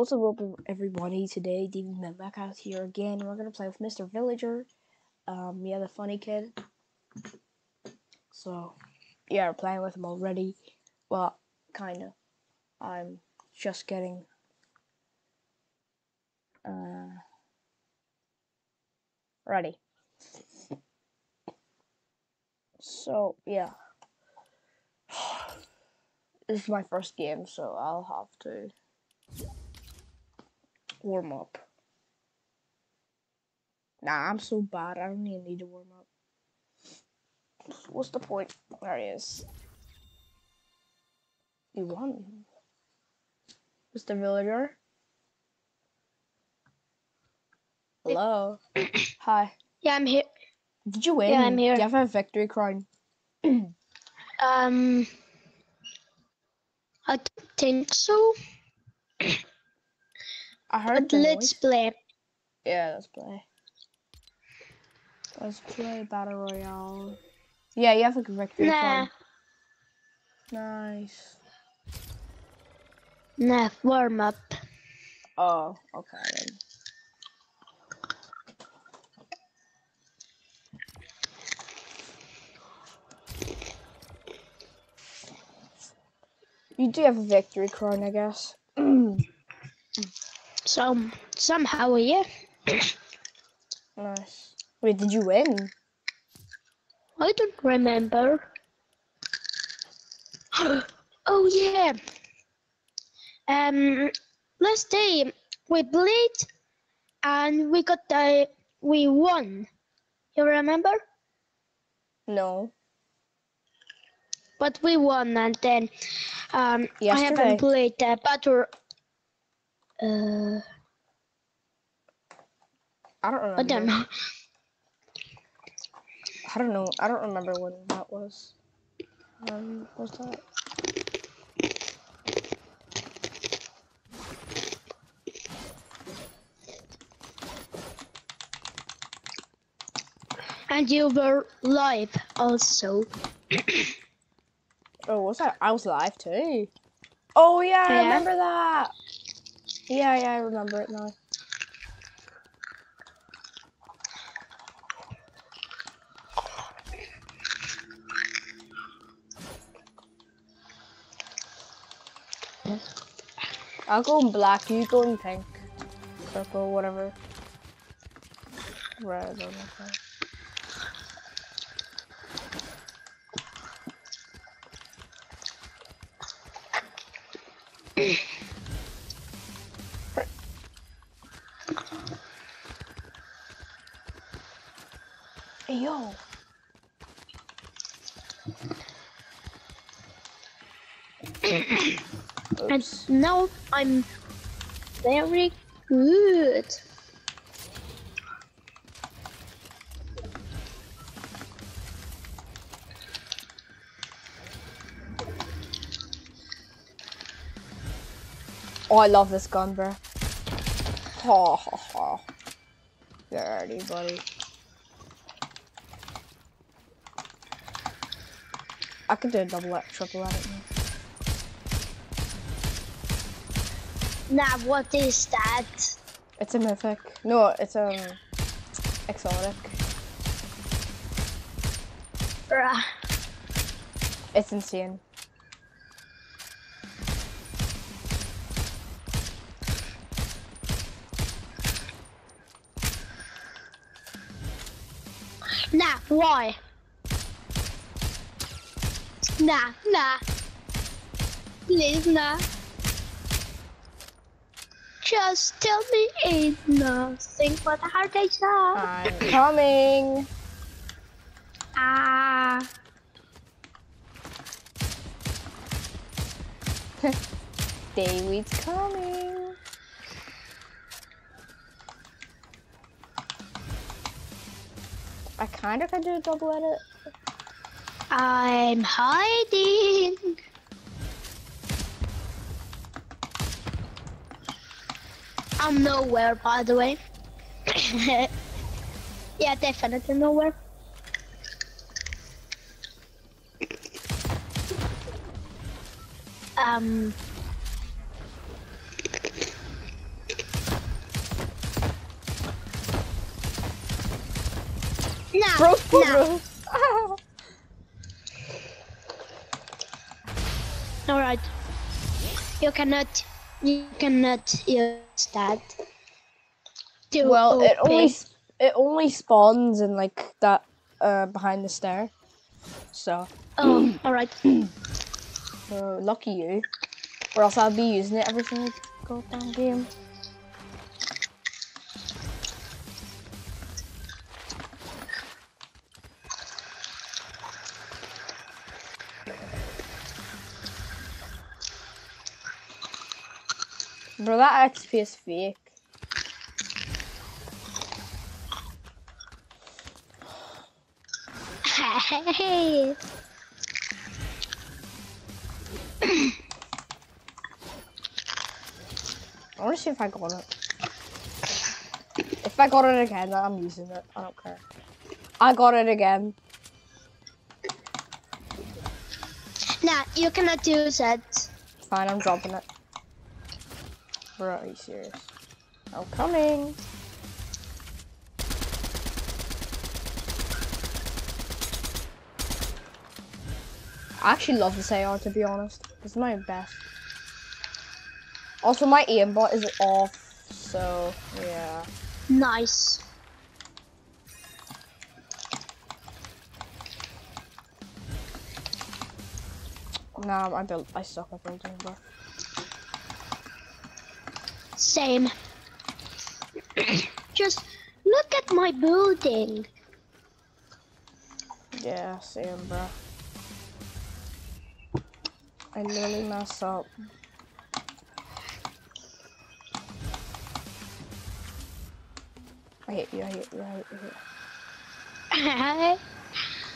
what's up everybody? Today, David Medback out here again. We're gonna play with Mr. Vilgar. Um, yeah, the funny kid. So, yeah, we're playing with him already. Well, kinda. I'm just getting uh ready. So, yeah. This is my first game, so I'll have to warm up. Nah, I'm so bad. I don't even need to warm up. What's the point? There he is. You won. Mr. Vilgar? Hello. Hi. Yeah, I'm here. Did you win? Yeah, I'm here. Do you have a victory crown? Um, I don't think so. I heard But the let's noise. play. Yeah, let's play. Let's play Battle Royale. Yeah, you have a victory Nah, crown. Nice. nah, warm up. Oh, okay then. You do have a victory crown, I guess. So somehow, yeah. nice. Wait, did you win? I don't remember. oh yeah. Um, last day we played and we got the we won. You remember? No. But we won, and then um, I haven't played the battle. Uh, I don't remember. I don't know. I don't know. I don't remember when that was. Um, what's that? And you were live also. Oh, what's that? I was live too. Oh yeah, I remember that. Yeah, yeah, I remember it now. I'll go in black, you go in pink. Purple, whatever. Red, whatever. Now I'm very good. Oh, I love this gun, bro. Ha ha ha. Dirty, buddy. I could do a double at triple at it. now. Now what is that? It's a mythic. No, it's a exotic. Bruh. It's insane. Nah, why? Nah, nah. Please, nah. Just tell me ain't nothing but a hard day song. I'm coming. Ah. David's coming. I kind of could do a double edit. I'm hiding. I'm nowhere, by the way. yeah, definitely nowhere. Um. No, bro, bro. no. All right. You cannot. You cannot use that. Well, it only it only spawns in like that uh behind the stair. So, Oh, all right. lucky you. Or else I'll be using it every single goddamn game. That XP is fake. Hey. I want to see if I got it. If I got it again, I'm using it. I don't care. I got it again. Nah, you cannot use it. Fine, I'm dropping it. Bro, are you serious? I'm coming. I actually love this AR to be honest. It's my best. Also, my aimbot is off, so yeah. Nice. Nah, I built. I suck at building, bro. Same. Just look at my building. Yeah, same, bro. I literally mess up. I hit you, I hit you, I hit you. I hit you.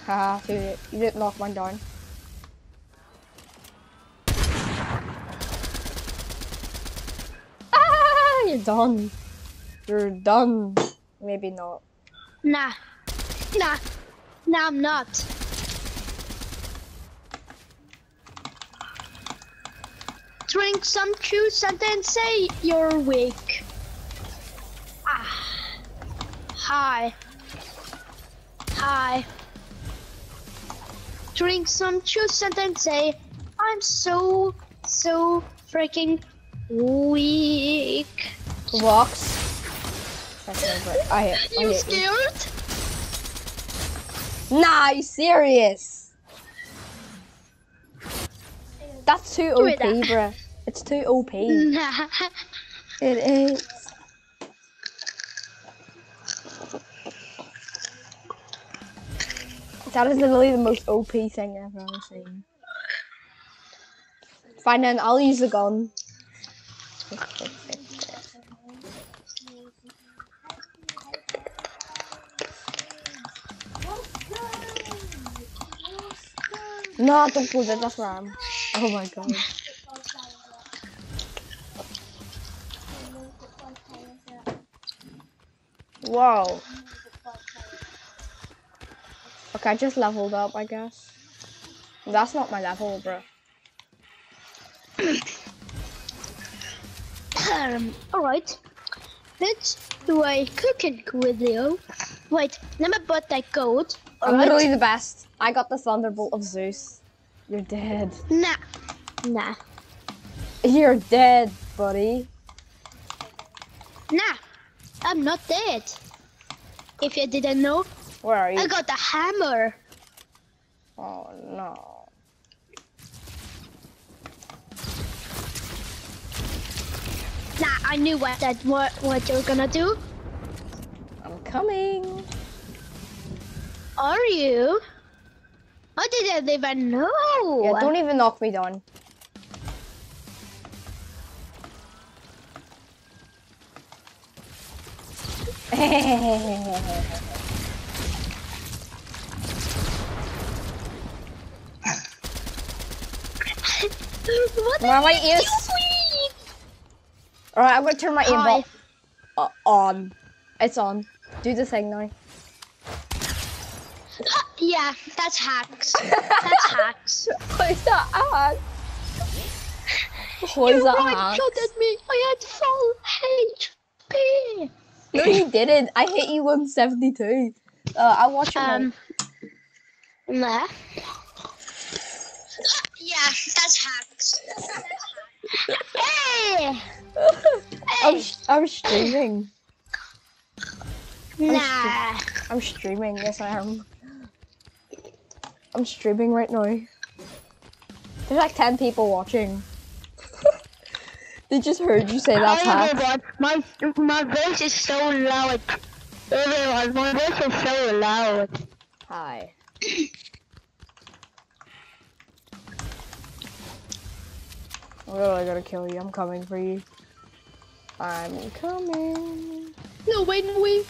Haha, dude, you didn't knock mine down. You're done. You're done. Maybe not. nah. Nah. Nah, I'm not. Drink some juice and then say you're weak. Ah. Hi. Hi. Drink some juice and then say, I'm so, so freaking weak. Rocks. I hit. I You hit you. scared? Nah, you serious? That's too OP, uh. bruh. It's too OP. Nah. It is. That is literally the most OP thing I've ever seen. Fine then, I'll use the gun. No, don't put it, that's wrong. Oh my god. Whoa. Okay, I just leveled up, I guess. That's not my level, bro. Um, alright. Let's do a cooking video. Wait, let me put that code. I'm Alright? literally the best. I got the Thunderbolt of Zeus. You're dead. Nah. Nah. You're dead, buddy. Nah. I'm not dead. If you didn't know, Where are you? I got a hammer. Oh no. Nah, I knew what that what, what you were gonna do. I'm coming. Are you? I didn't even know. Yeah, don't even knock me down. what My are light you? Alright, I'm gonna turn my aimbot uh, on. It's on. Do the thing now. Yeah, that's hacks. That's hacks. What is that hack? What is you that right hack? shot at me. I had full HP. No, you didn't. I hit you 172. Uh, I watch your Um. Nah. Yeah, that's hacks. Hey! I'm, I'm streaming. Nah. I'm streaming. Yes, I am. I'm streaming right now. There's like 10 people watching. they just heard you say that, oh Hi My my voice is so loud. Everyone, my voice is so loud. Hi. I'm really gonna kill you. I'm coming for you. I'm coming. No way, no way,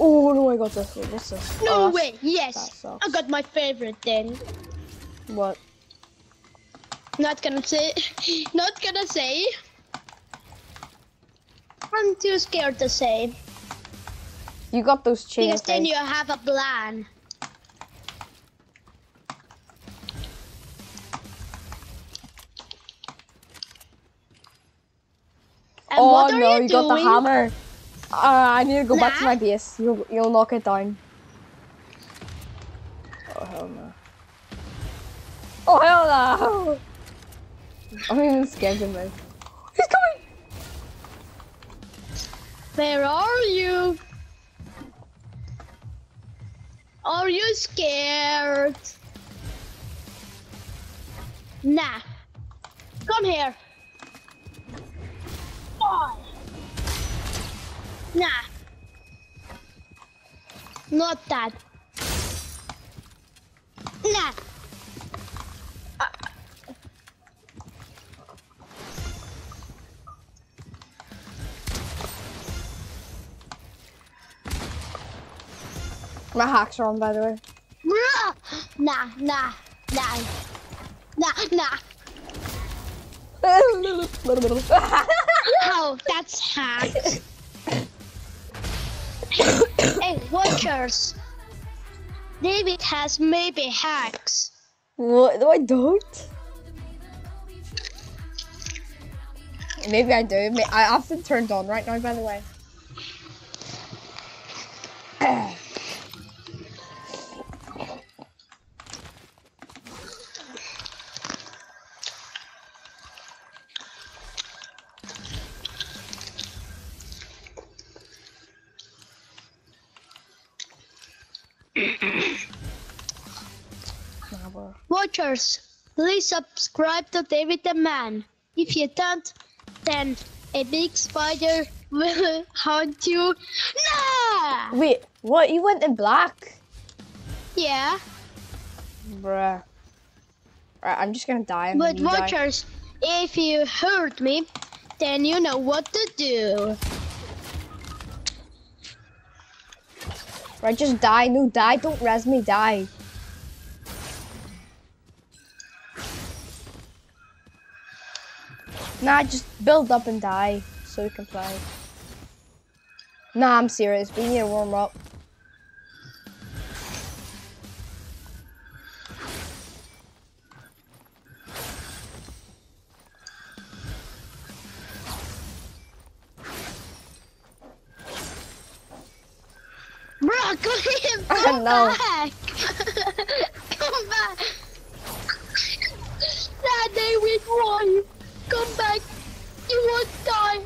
Oh no, I got this one. What's this? no Oh, way. Yes. I got my favorite then. What? Not gonna say. Not gonna say. I'm too scared to say You got those chain because then you have a plan. And oh no, you, you got the hammer. Uh, I need to go back to my base. You'll you'll knock it down. Oh hell no. Oh hell no! I'm even scared of move. He's coming! Where are you? Are you scared? Nah. Come here. Oh. Nah. Not that. Nah. My hacks are on by the way. Nah, nah, nah. Nah, nah. Oh, that's hacked. hey, watchers. David has maybe hacks. what? No, I don't. Maybe I do. I have turned on right now, by the way. Nah, Watchers, please subscribe to David the Man. If you don't, then a big spider will hunt you. Nah! Wait, what? You went in black? Yeah, Bruh. Right, I'm just gonna die. and then but you die. watchers, if you hurt me, then you know what to do. Right, just die. No, die. Don't res me. Die. Nah, just build up and die so we can play. Nah, I'm serious. We need to warm up. Bro, here, Oh, come no. back! come back! That day we won! Come back! You won't die!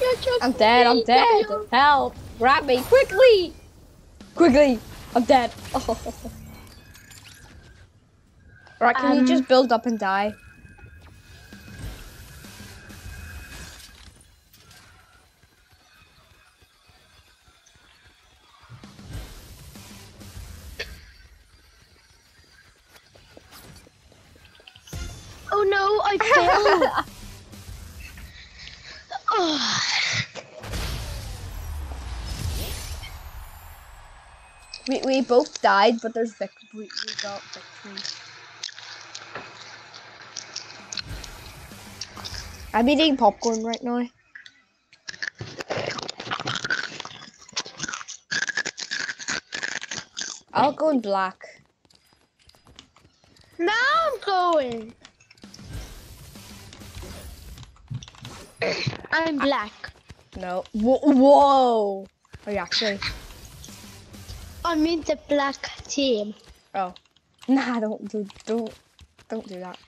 You're just I'm dead. I'm me, dead. yo. Help! Grab me quickly! Quickly! I'm dead. Oh. Right, can you Um, just build up and die? We, both died, but there's vic- we, we got victory. I'm eating popcorn right now. I'll go in black. Now I'm going. I'm black. No. Whoa! Whoa. Are you actually? I I'm in the black team. Oh. Nah, don't do don't don't do that.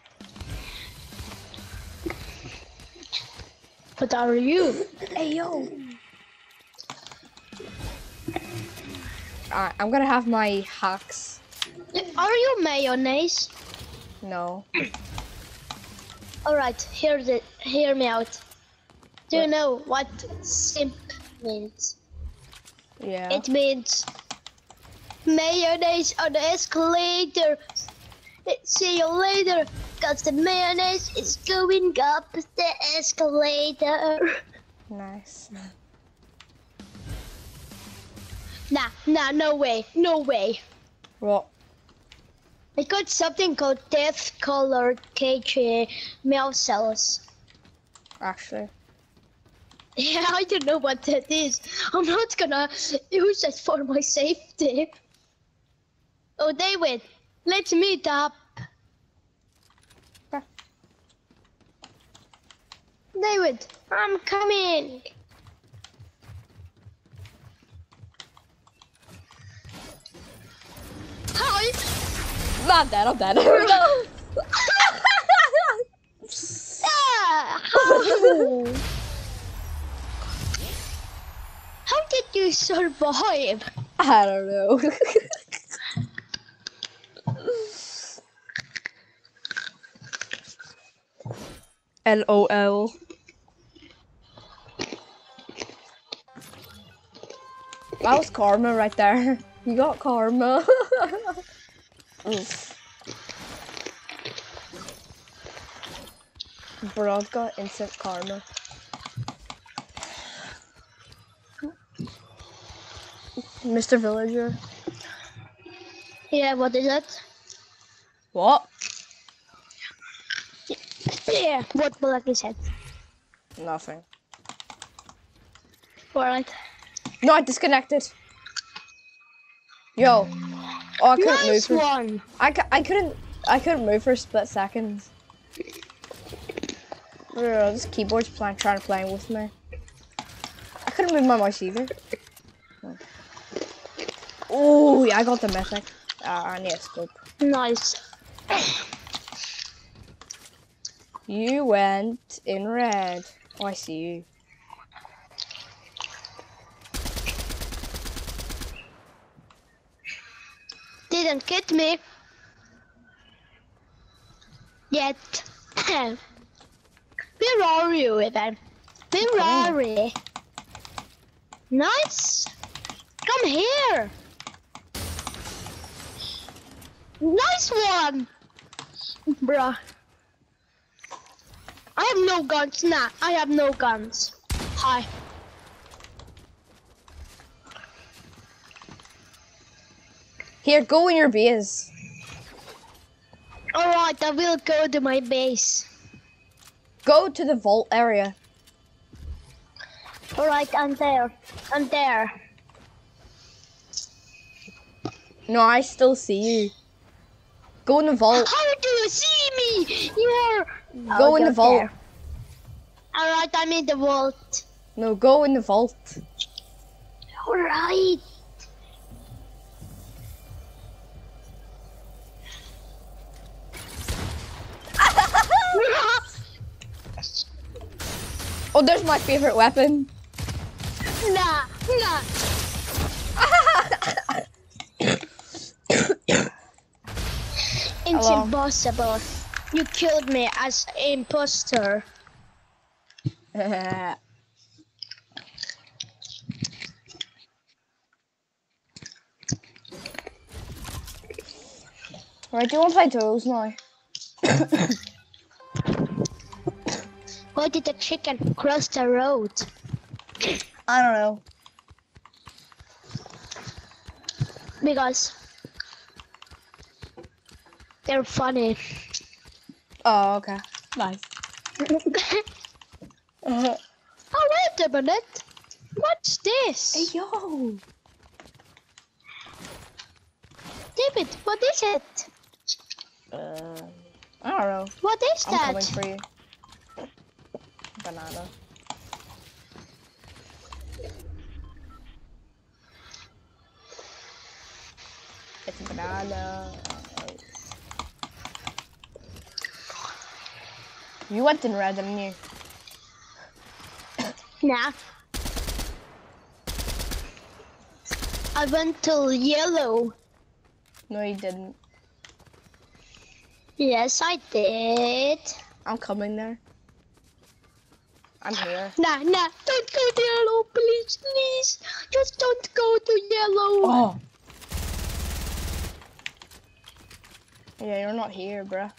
What are you? Hey yo. Alright, I'm gonna have my hacks. Are you mayonnaise? No. Alright, hear the hear me out. Do you know what simp means? Yeah. It means mayonnaise on the escalator. See you later, cause the mayonnaise is going up the escalator. Nice. Nah, nah, no way, no way. What? I got something called death colored KJ eh, mail cells. Actually. Yeah, I don't know what that is. I'm not gonna use it for my safety. Oh, David, let's meet up. David, I'm coming. Hi. Not that, I'm dead. How? How did you survive? I don't know. LOL. That was karma right there. You got karma. Bro, I've got instant karma. Mr. Vilgar. Yeah, what is it? What? Yeah, what black is it? Nothing. Alright. No, I disconnected. Yo. Oh, I couldn't Nice move for. one. I, I couldn't. I couldn't move for a split second. This keyboard's playing, trying to play with me. I couldn't move my mouse either. Oh, yeah, I got the mythic. Uh, I need a scope. Nice. You went in red. Oh, I see you. Didn't get me. Yet. Where are you even? Where are we? Nice. Come here. Nice one. Bruh. I have no guns. Nah, I have no guns. Hi. Here, go in your base. Alright, I will go to my base. Go to the vault area. Alright, I'm there. I'm there. No, I still see you. Go in the vault. How do you see me? You're. Oh, go in the vault. Alright, I'm in the vault. No, go in the vault. Alright. Oh, there's my favorite weapon. nah, nah. It's impossible. You killed me as imposter. right, do you want to play Toes now? Why did the chicken cross the road? I don't know. Because they're funny. Oh, okay. Nice. oh wait a minute. What's this? Hey, yo. David, what is it? Uh, I don't know. What is I'm that? coming for you. Banana. Nana. You went in red, didn't you? Nah. I went to yellow. No, you didn't. Yes, I did. I'm coming there. I'm here. Nah, nah, don't go to yellow, please, please. Just don't go to yellow. Oh. Yeah, you're not here, bruh.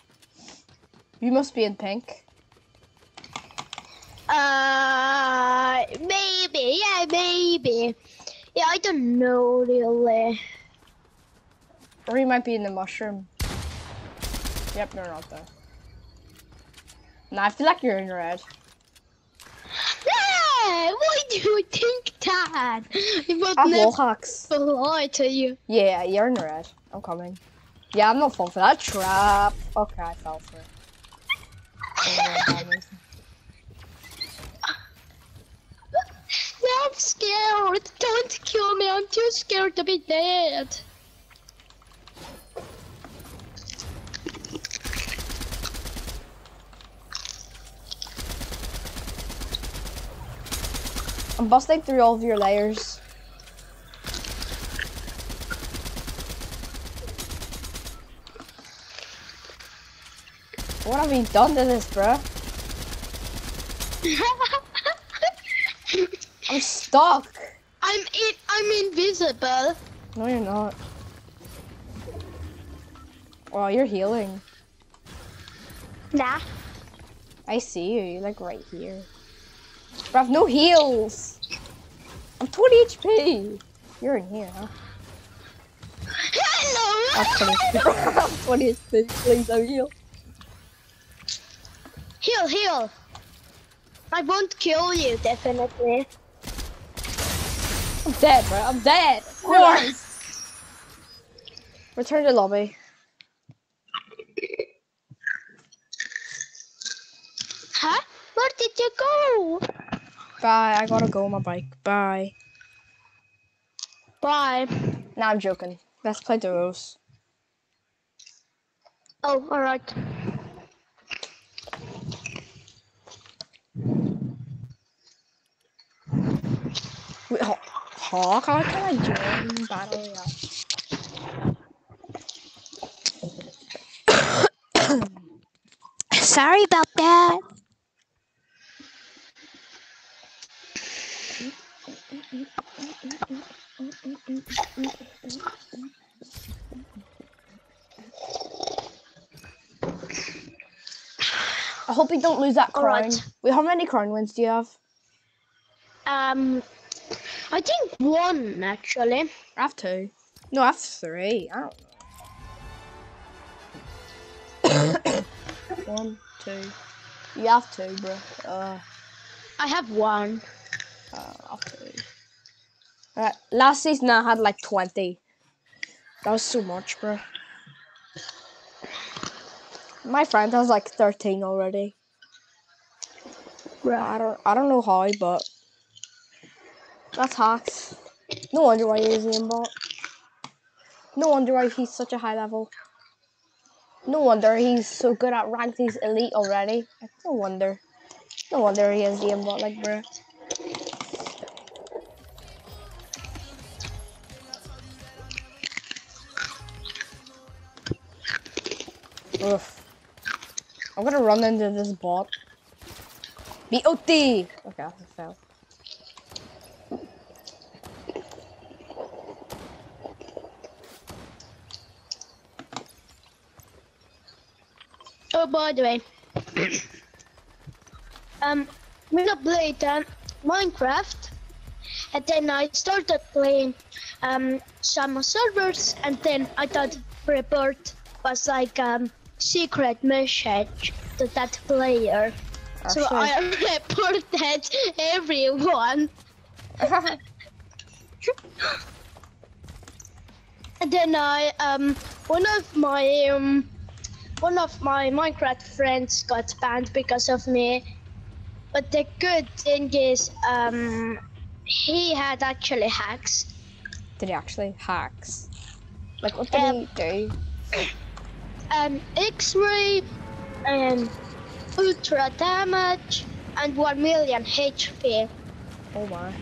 You must be in pink. Uh, maybe, yeah, maybe. Yeah, I don't know really. Or you might be in the mushroom. Yep, you're not though. Nah, I feel like you're in red. Hey, why do you think that? It would I wall never hacks. lie to you. Yeah, you're in red. I'm coming. Yeah, I'm not falling for that trap. Okay, I fell for it. I'm scared. Don't kill me. I'm too scared to be dead. I'm busting through all of your layers. What have you done to this, bruh? I'm stuck. I'm in. I'm invisible. No, you're not. Well, you're healing. Nah. I see you. You're like right here. But I've no heals. I'm 20 HP. You're in here, huh? Hello. I'm 20 HP. I'm 20 HP. Please, don't heal. Heal, heal. I won't kill you, definitely. I'm dead, bro. I'm dead. Of course. Return to lobby. Huh? Where did you go? Bye. I gotta go on my bike. Bye. Bye. Nah, I'm joking. Let's play duos. Oh, alright. Wait? How can I join battle? Sorry about that. I hope you don't lose that crown. Alright. Wait, how many crown wins do you have? Um, I think one actually. I have two. No, I have three. I don't know. One, two. You have two, bro. Uh, I have one. uh, I have two. Alright, last season I had like 20. That was so much, bro. My friend has like 13 already. I don't, I don't know how, but that's hacks. No wonder why he's aimbot. No wonder why he's such a high level. No wonder he's so good at ranked. He's elite already. No wonder. No wonder he has the aimbot like bro. Oof. I'm gonna run into this bot. BOT! Okay, I fell. Oh, by the way, um, when I played um, Minecraft, and then I started playing um some servers, and then I thought report was like um secret message to that player. So I reported everyone. And then I um one of my um one of my Minecraft friends got banned because of me. But the good thing is um he had actually hacks. Did he actually hacks? Like, what did Um, he do? Um, X-ray, and ultra damage, and one million HP. Oh my.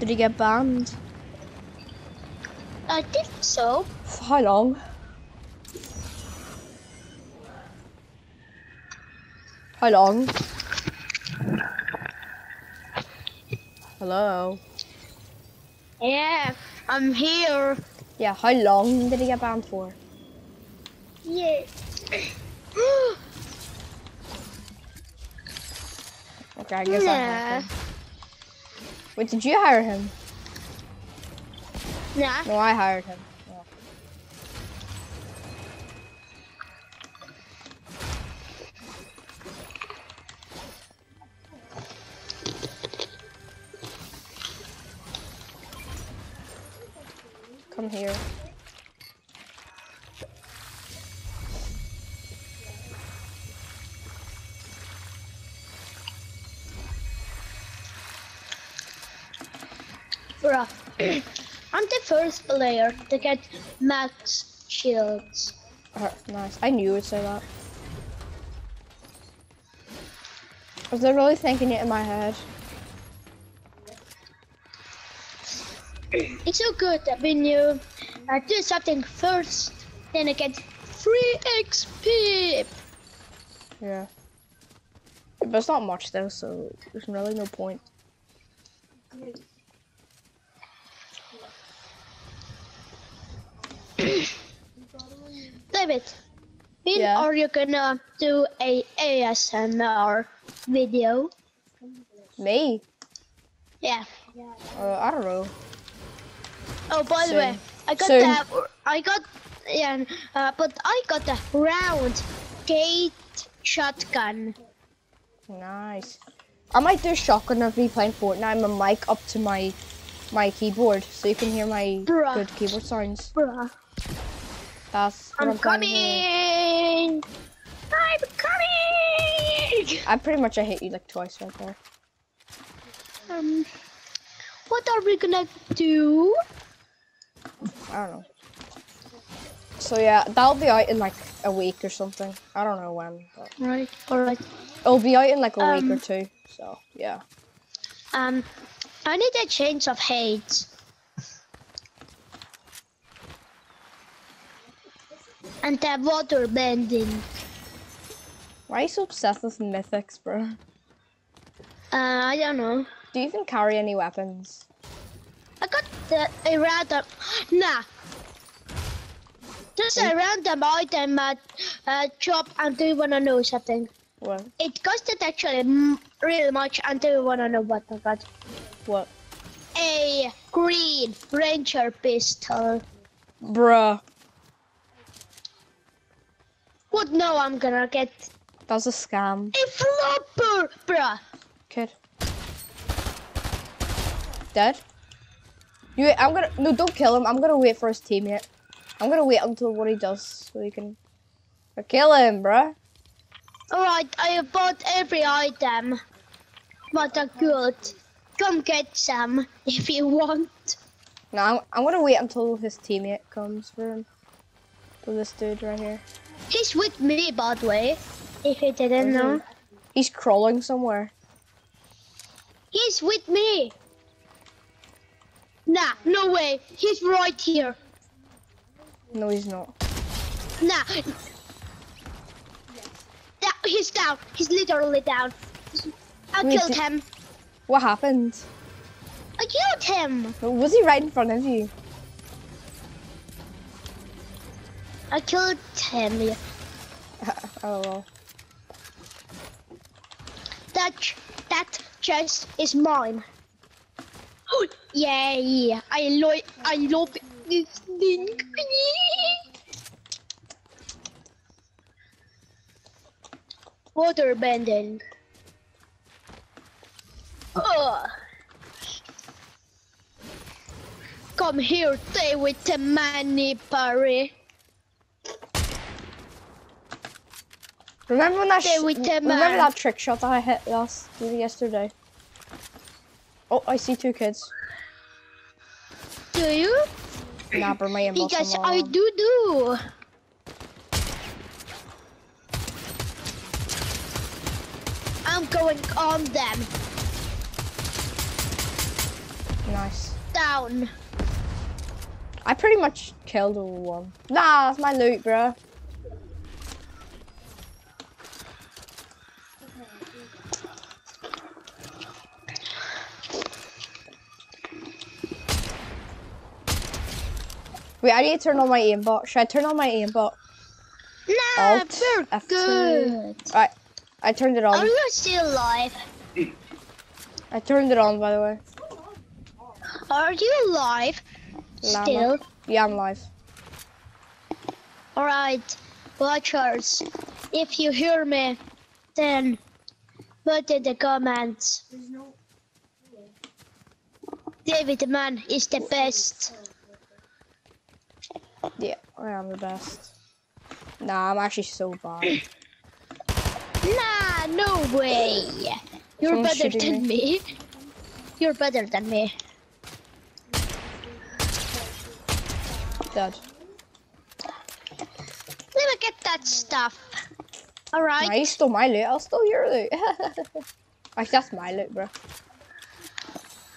Did he get banned? I think so. For how long? How long? Hello? Yeah, I'm here. Yeah, how long did he get banned for? Yeah. Okay, I guess I Nah. have him. Wait, did you hire him? nah. No, I hired him. Oh. Come here. I'm the first player to get max shields. Uh, nice. I knew you would say that. I Was I really thinking it in my head? It's so good that when you uh, do something first, then I get free XP. Yeah. But it's not much though, so there's really no point. David, when Yeah? are you gonna do a ASMR video? Me? Yeah. Uh, I don't know. Oh, by the way, I got Soon. that. I got, yeah, uh, but I got the round gate shotgun. Nice. I might do shotgun if we playing Fortnite. My mic up to my my keyboard, so you can hear my Bruh. good keyboard sounds. Bruh. That's I'm I'm, planning to do. coming. I'm coming. I pretty much I hit you like twice right there. Um, what are we gonna do? I don't know. So yeah, that'll be out in like a week or something. I don't know when, but Right. All right. it'll be out in like a week Um, or two. So yeah. Um, I need a change of hate. And the water bending. Why are you so obsessed with mythics, bro? Uh, I don't know. Do you even carry any weapons? I got the, a random. Nah. Just a random item at uh, shop and do you wanna know something? What? It costed actually m- really much and do you wanna know what I got? What? A green ranger pistol. Bruh. What now I'm gonna get? That's a scam. A flopper, bruh. Kid. Dead? You I'm gonna no don't kill him. I'm gonna wait for his teammate. I'm gonna wait until what he does so he can kill him, bruh. Alright, I have bought every item. What a good. Come get some if you want. No, I'm, I'm gonna wait until his teammate comes for him. For this dude right here. He's with me, by the way. If you didn't he? know. He's crawling somewhere. He's with me. Nah, no way. He's right here. No, he's not. Nah. Yeah, he's down. He's literally down. I Wait, killed him. What happened? I killed him. Was he right in front of you? I killed him. oh well. That ch- that chest is mine. Oh, yay! I love I love this thing. Water bending. Ugh. Come here, stay with the money, Barry. Remember when that? Sh- remember that trick shot that I hit last yesterday? Oh, I see two kids. Do you? Nah, bro, my Because I one. do do. I'm going on them. Nice. Down. I pretty much killed all one. Nah, that's my loot, bro. Wait, I need to turn on my aimbot. Should I turn on my aimbot? Nah, Alt we're F2. good. Alright, I turned it on. Are on. you still alive? I turned it on, by the way. Are you alive? Still? Yeah, I'm live. Alright, watchers. If you hear me, then put in the comments. David the man is the best. Yeah, I am the best. Nah, I'm actually so bad. Nah, no way. You're Someone's better than me. You're better than me. Dead. Let me get that stuff. Alright. Nah, you stole my loot. I'll steal your loot. Actually, that's my loot, bro.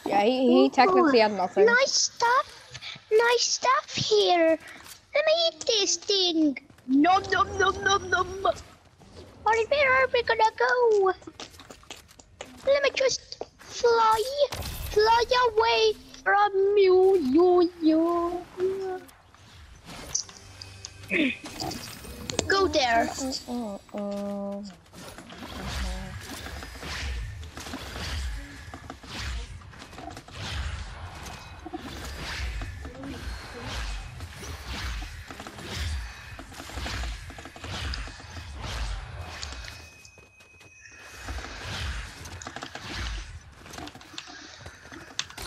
Yeah, he, he technically had nothing. Nice stuff. Nice stuff here. Let me eat this thing. Nom nom nom nom nom. Alright, where are we gonna go? Let me just fly, fly away from you, you, you. Go there. Mm, mm, mm,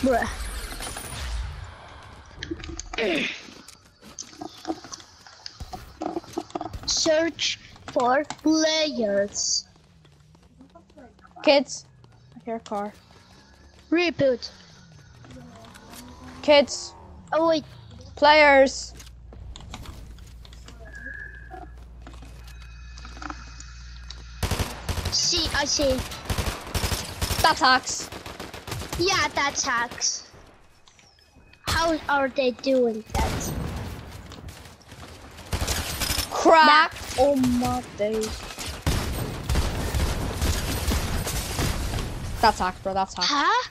Bruh. Search for players. Kids. I hear a car. Reboot. Kids. Oh wait, Players. see, I see. That's hacks. Yeah, that's hacks. How are they doing that? Crack. Oh my days. That's hacks, bro. That's hacks. Huh?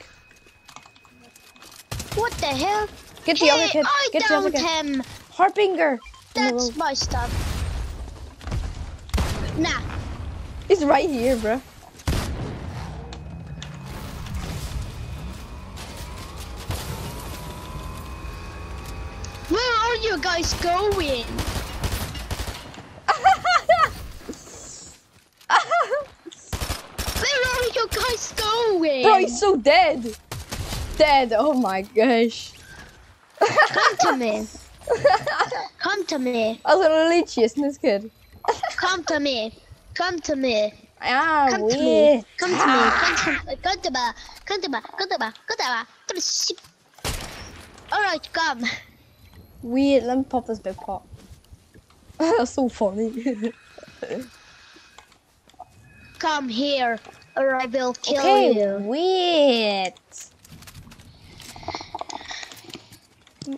What the hell? Get the hey, other kid. I Get the other kid. him. Harbinger. That's road. my stuff. Nah, He's right here, bro. You guys going? Where are you guys going? Bro, he's so dead. Dead. Oh my gosh. Come to me. Come to me. I was literally chasing this kid. Come to me. Come to me. Ah, Come to me. Come to me. Come to me. Come to me. Come to me. Come to me. Come to me. Come to me. Alright, come. Wait, let me pop this big pot. That's so funny. Come here, or I will kill okay, you. wait.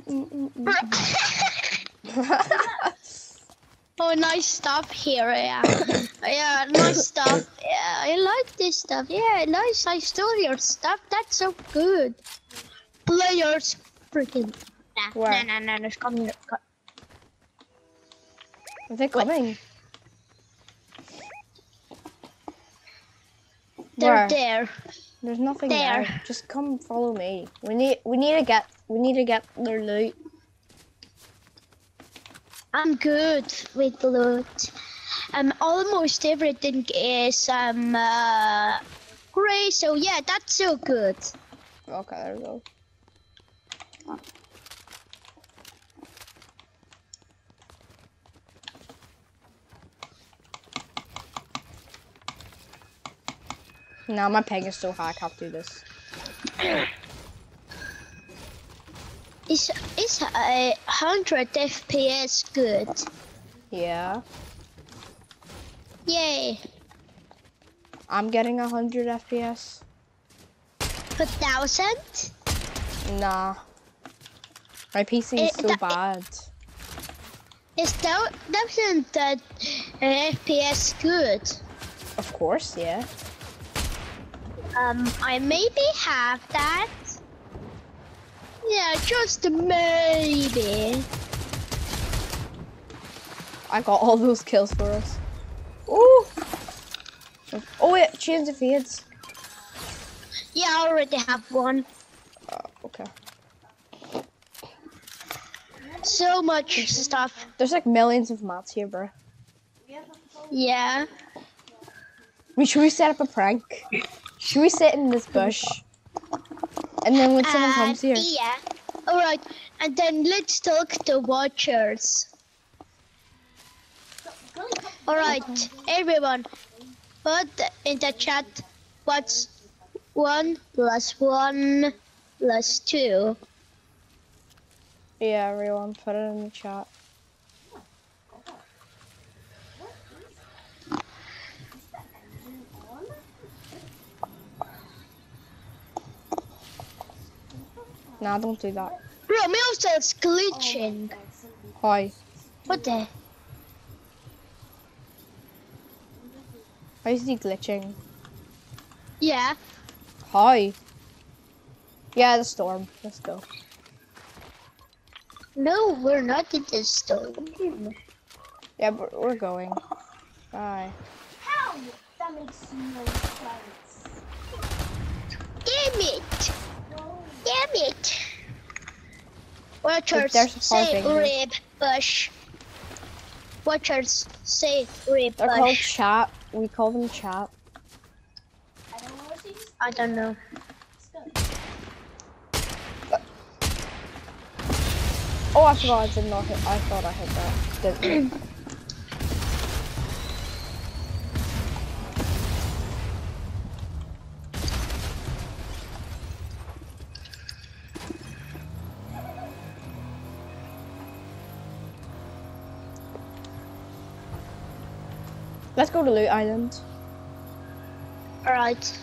oh, nice stuff here, yeah. yeah, nice stuff. Yeah, I like this stuff. Yeah, nice. I stole your stuff. That's so good. Players, freaking. Nah, Where? nah, nah, nah, nah. Come here. Come. Are they coming? They're Where? there. There's nothing There. there. Just come follow me. We need we need to get we need to get their loot. I'm good with loot. Um, almost everything is um uh, gray. So yeah, that's so good. Okay, there we go. Nah, my peg is so high, I can't do this. Is is a hundred FPS good? Yeah. Yay! I'm getting a 100 FPS. Per thousand? Nah. My PC is so that- bad. Is that thousand that uh, FPS good? Of course, yeah. Um, I maybe have that. Yeah, just maybe. I got all those kills for us. Ooh! Oh wait, change the fades. Yeah, I already have one. Uh, okay. So much stuff. There's like millions of mats here, bro. Yeah. We should we set up a prank? Should we sit in this bush? And then when someone Uh, comes here, Yeah. Alright, and then let's talk to watchers. Alright, everyone, put in the chat what's one plus one plus two. yeah, everyone, put it in the chat. Nah, don't do that. Bro, my is glitching. Hi. What the? Why is he glitching? Yeah. Hi. Yeah, the storm. Let's go. No, we're not in the storm. Yeah, but we're going. Bye. How? That makes no sense. Damn it! Damn it! Watchers, there's a say rib bush. Watchers, say rib They're called bush. We call them chat. I don't know what these I don't know. Oh, I forgot I did not hit. I thought I hit that. Let's go to Loot Island. Alright.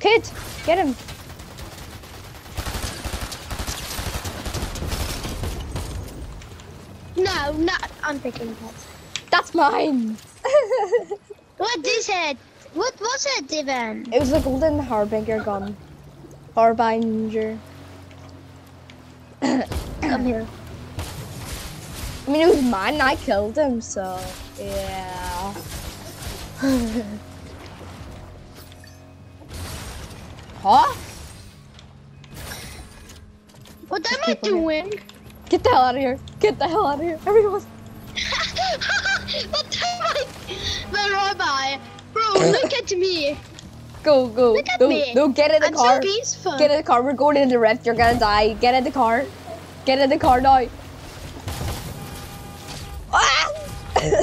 Kid, get him. No, picking that. That's mine. What is it? What was it even? It was a golden harbinger gun. Harbinger. Come here. I mean, it was mine and I killed him, so yeah. huh? What am I doing? Get the hell out of here. Get the hell out of here. Everyone. What am I? Where am I? Bro, look at me. Go, go. Look at no, me. no, get in the I'm car. so peaceful. Get in the car. We're going into the rift. You're gonna die. Get in the car. Get in the car now. Ah!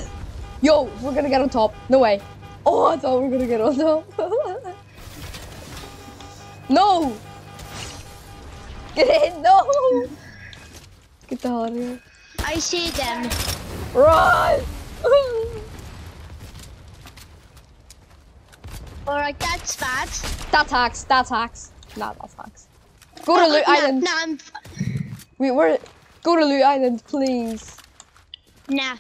Yo, we're gonna get on top. No way. Oh, I thought we were gonna get on top. no! Get in! No! Get the hell out of here. I see them. Run! Alright, that's bad. that's hacks. That's hacks. Nah, that's hacks. Go to oh, Loot no, Island. No, I'm, We were. Go to Loot Island, please. nah.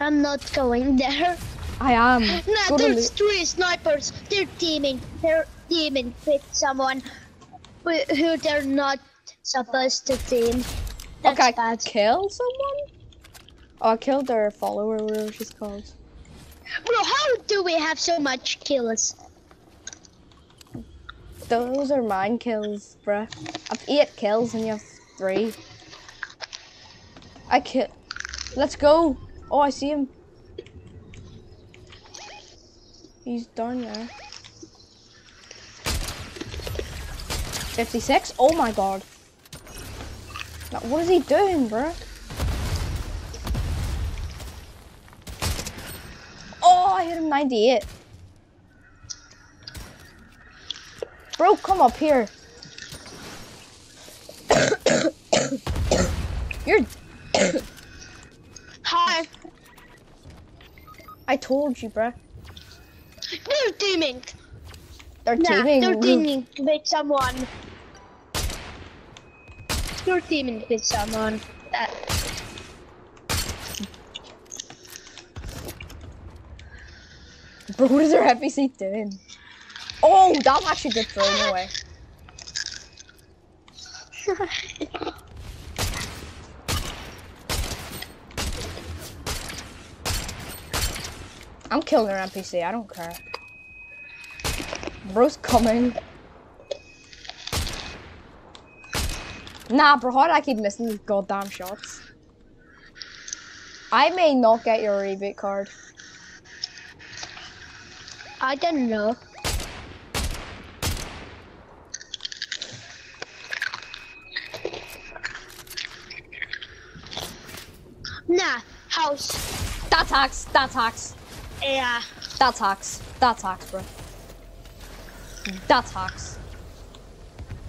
I'm not going there. I am. Nah, Go there's three snipers. They're teaming. They're teaming with someone who, who they're not supposed to team. That's okay, bad. kill someone? Uh, oh, I killed their follower, whatever she's called. Bro, how do we have so much kills? Those are mine kills, bruh. I've eight kills and you have three. I kill. Let's go. Oh, I see him. He's done there. 56? Oh my god. Now, what is he doing, bro? Hit him 98. Bro, come up here. You're. Hi. I told you, bro. They're teaming. They're Nah, teaming. they're teaming with someone. You're teaming with someone. That Bro, what is their FPC doing? Oh, that's actually good throw anyway. I'm killing their NPC, I don't care. Bro's coming. Nah, bro, how did I keep missing these goddamn shots? I may not get your reboot card. I don't know. Nah, house. That's hacks, that's hacks, Yeah. that's hacks, that's hacks, bro. That's hacks.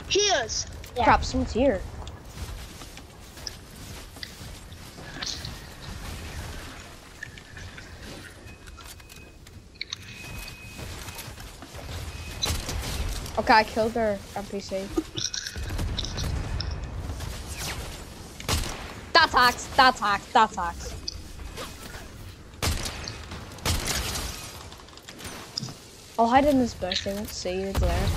Here's. Yeah. Crap, someone's here. Okay, I killed their NPC. That's hacks, that's hacks, that's hacks. I'll hide in this bush, they won't see you there.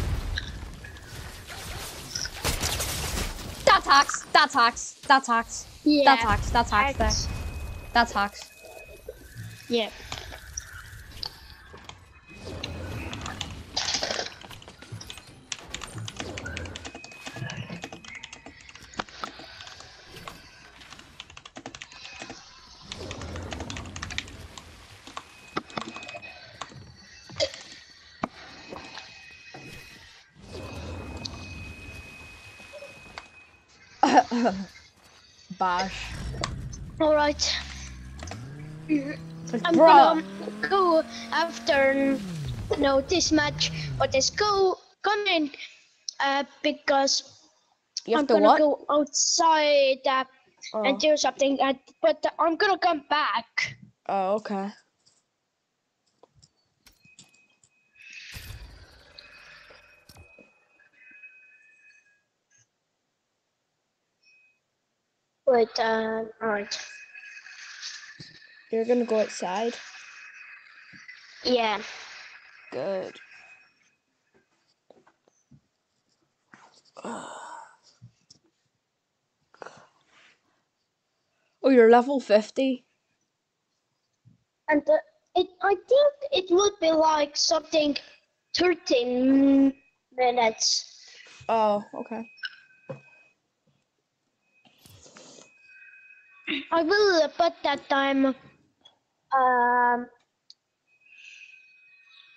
That's hacks, that's hacks, that's hacks, Yeah. that's hacks, that's hacks there. That's hacks. Yeah. Bash. All right. I'm Bruh. gonna after no this match, but let's go come in uh, because You have I'm to gonna what? go outside uh, Oh. and do something. Uh, but I'm gonna come back. oh, okay. Wait, uh, all right. You're gonna go outside. Yeah. Good. Oh, you're level 50? And uh, it, I think it would be like something 13 minutes. Oh, okay. I will put that time um,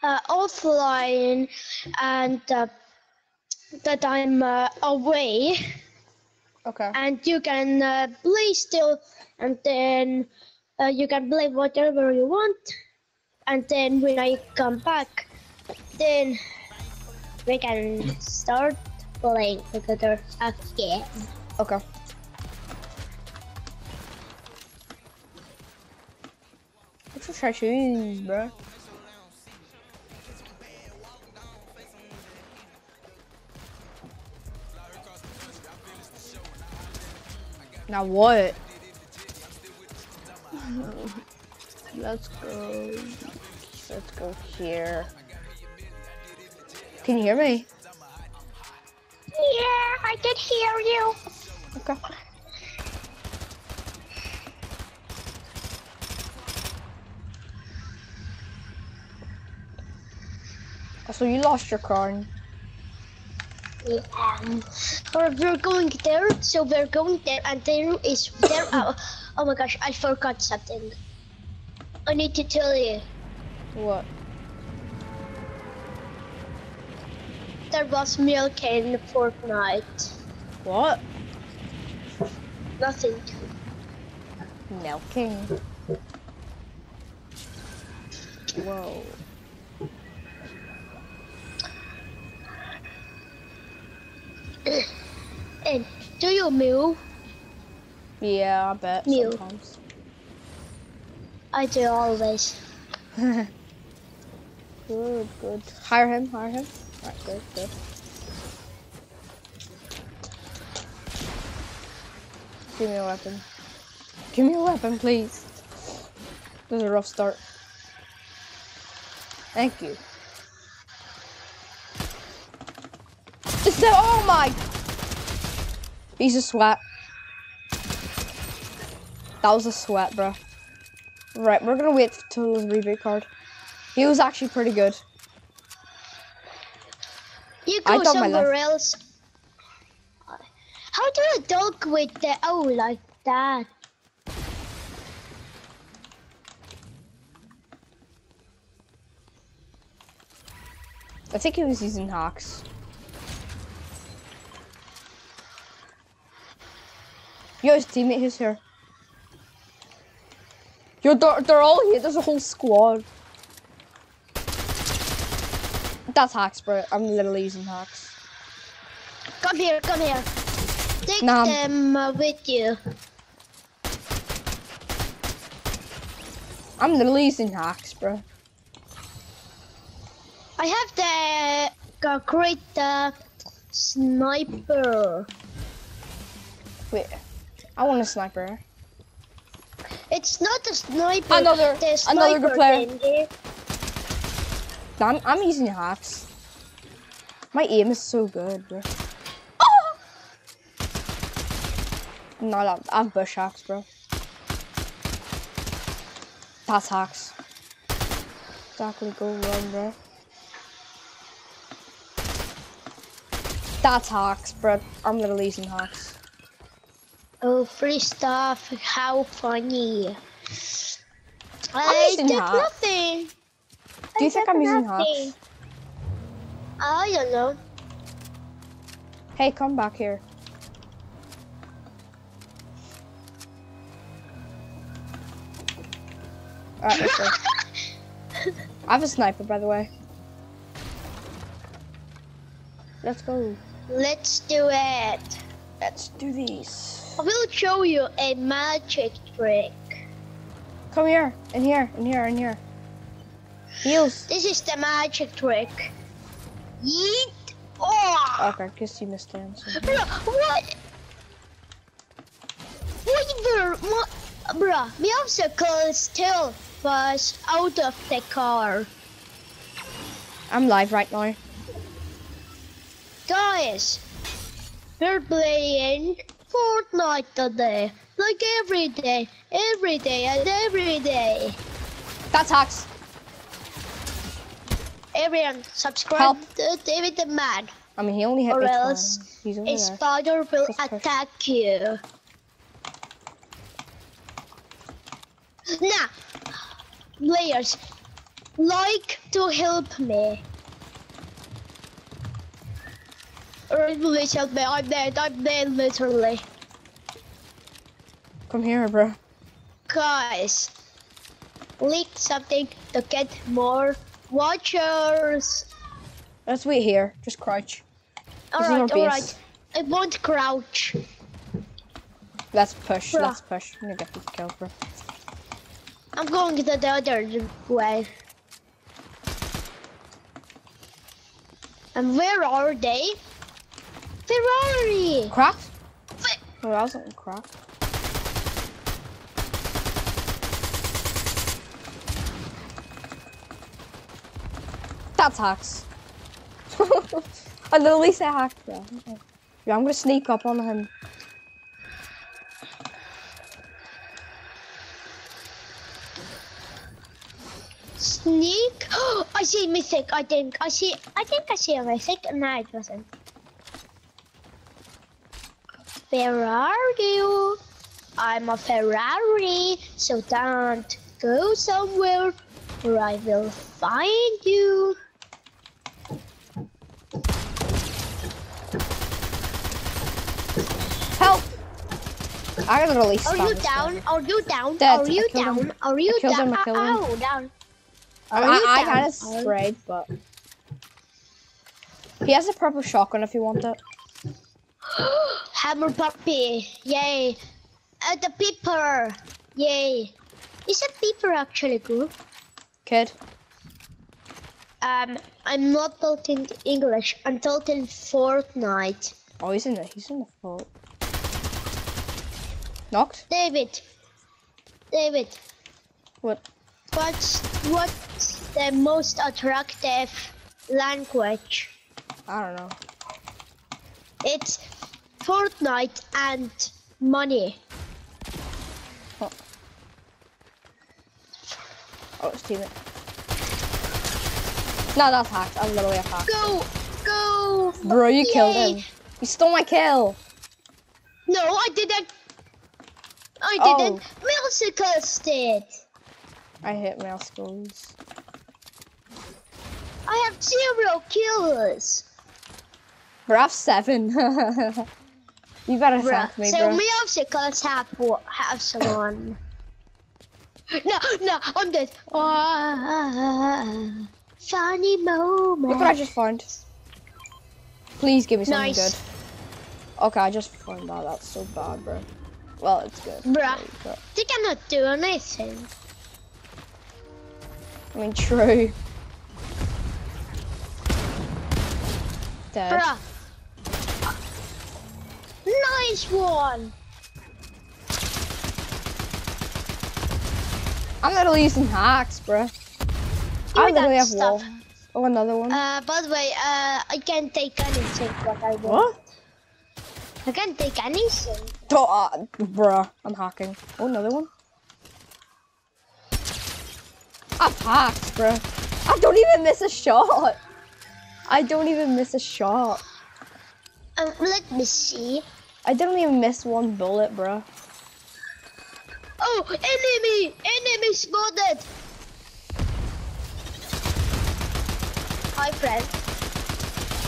uh, offline and uh, that I'm uh, away Okay. and you can uh, play still and then uh, you can play whatever you want and then when I come back then we can start playing together again. Okay. What's your shoes, bro? Now what? Let's go. Let's go here. Can you hear me? Yeah, I can hear you. Okay. So you lost your crown. Yeah or we're going there, so we're going there, and there is there. oh, oh my gosh, I forgot something. I need to tell you. What? There was milk in Fortnite. What? Nothing. Milking. Whoa. Do you move? Yeah, I bet Mew. sometimes. I do always. good, good. Hire him, hire him. Alright, good, good. Give me a weapon. Give me a weapon, please. This is a rough start. Thank you. Is that oh my He's a sweat. That was a sweat, bro. Right, we're gonna wait till his reboot card. He was actually pretty good. You go somewhere else. How do I dog with the oh like that? I think he was using hawks. Yo, his teammate is here. Yo, they're, they're all here. There's a whole squad. That's hacks, bro. I'm literally using hacks. Come here, come here. Take Nah. them uh, with you. I'm literally using hacks, bro. I have the uh, great uh, sniper. Wait, I want a sniper. It's not a sniper. Another- the another good sniper player. thingy. I'm, I'm using hacks. My aim is so good, bro. No, I I have bush hacks, bro. That's hacks. Exactly, go run, bro. That's hacks, bro. I'm literally using hacks. Oh, free stuff. How funny. I using did hacks. nothing. Do you I think I'm using nothing. hacks? I don't know. Hey, come back here. Alright, let's go. I have a sniper, by the way. Let's go. Let's do it. Let's do these. I will show you a magic trick. Come here, in here, in here, in here. Heals. This is the magic trick. Yeet. Oh. Okay, I guess you missed the answer. What? Wait, bruh, what? Bruh, my obstacle still was out of the car. I'm live right now. Guys, we're playing Fortnite today. Like every day, every day, and every day. That's hacks. Everyone, subscribe Help. to David the Man, I mean, he only hit or me else twice. A spider will attack you. Now, players, like to help me. Please help me, I'm dead, I'm dead literally. Come here, bro. Guys, leak something to get more watchers. Let's wait here. Just crouch. This Alright, alright. I won't crouch. Let's push. Bruh. Let's push. I'm gonna get these kills, bro. I'm going the other way. And where are they? Ferrari! Cracked? Fe- No, that wasn't cracked. That's hacks. I literally say hacked, yeah. Okay. Yeah, I'm gonna sneak up on him. Sneak? Oh, I see mythic, I think. I see, I think I see a mythic. No, it wasn't. Where are you? I'm a Ferrari, so don't go somewhere or I will find you. Help! I Are you down? Are you down? Dead. Are you down? Him. Are you down? Him. I him. Oh, down. Are I, you I, down? I kind of sprayed, but... He has a purple shotgun if you want it. Hammer puppy. Yay. Uh, the peeper. Yay. Is a peeper actually good? Kid, Um, I'm not talking English. I'm talking Fortnite. oh he's in the he's in the fault. Knocked. David. David. What? What's what's the most attractive language? I don't know. It's Fortnite and money. Oh. oh, it's teammate. No, that's hacked. I'm literally a hack. Go, go. Bro, you killed him. You stole my kill. No, I didn't. I Oh. didn't. Milsicus did. I hit schools. I have zero kills. Have seven. you better Bruh. thank me, so bro. Milsicus have wa- have someone. no, no, I'm dead. Ah, funny moment. Look what I just found. Please give me something Nice. good. Okay, I just found that. That's so bad, bro. Well, it's good. Bruh. But, They cannot do anything. I mean, true. Dead. Bruh. Nice one. I'm literally using hacks, bro. I literally have stuff. wall. Oh, another one. Uh, by the way, uh, I can't take anything what I want. what? I can't take anything. Oh, uh, bruh, I'm hacking. Oh, another one. I've hacked, bro. I don't even miss a shot. I don't even miss a shot. Um, let me see. I didn't even miss one bullet, bro. Oh, enemy! Enemy spotted! Hi, friend.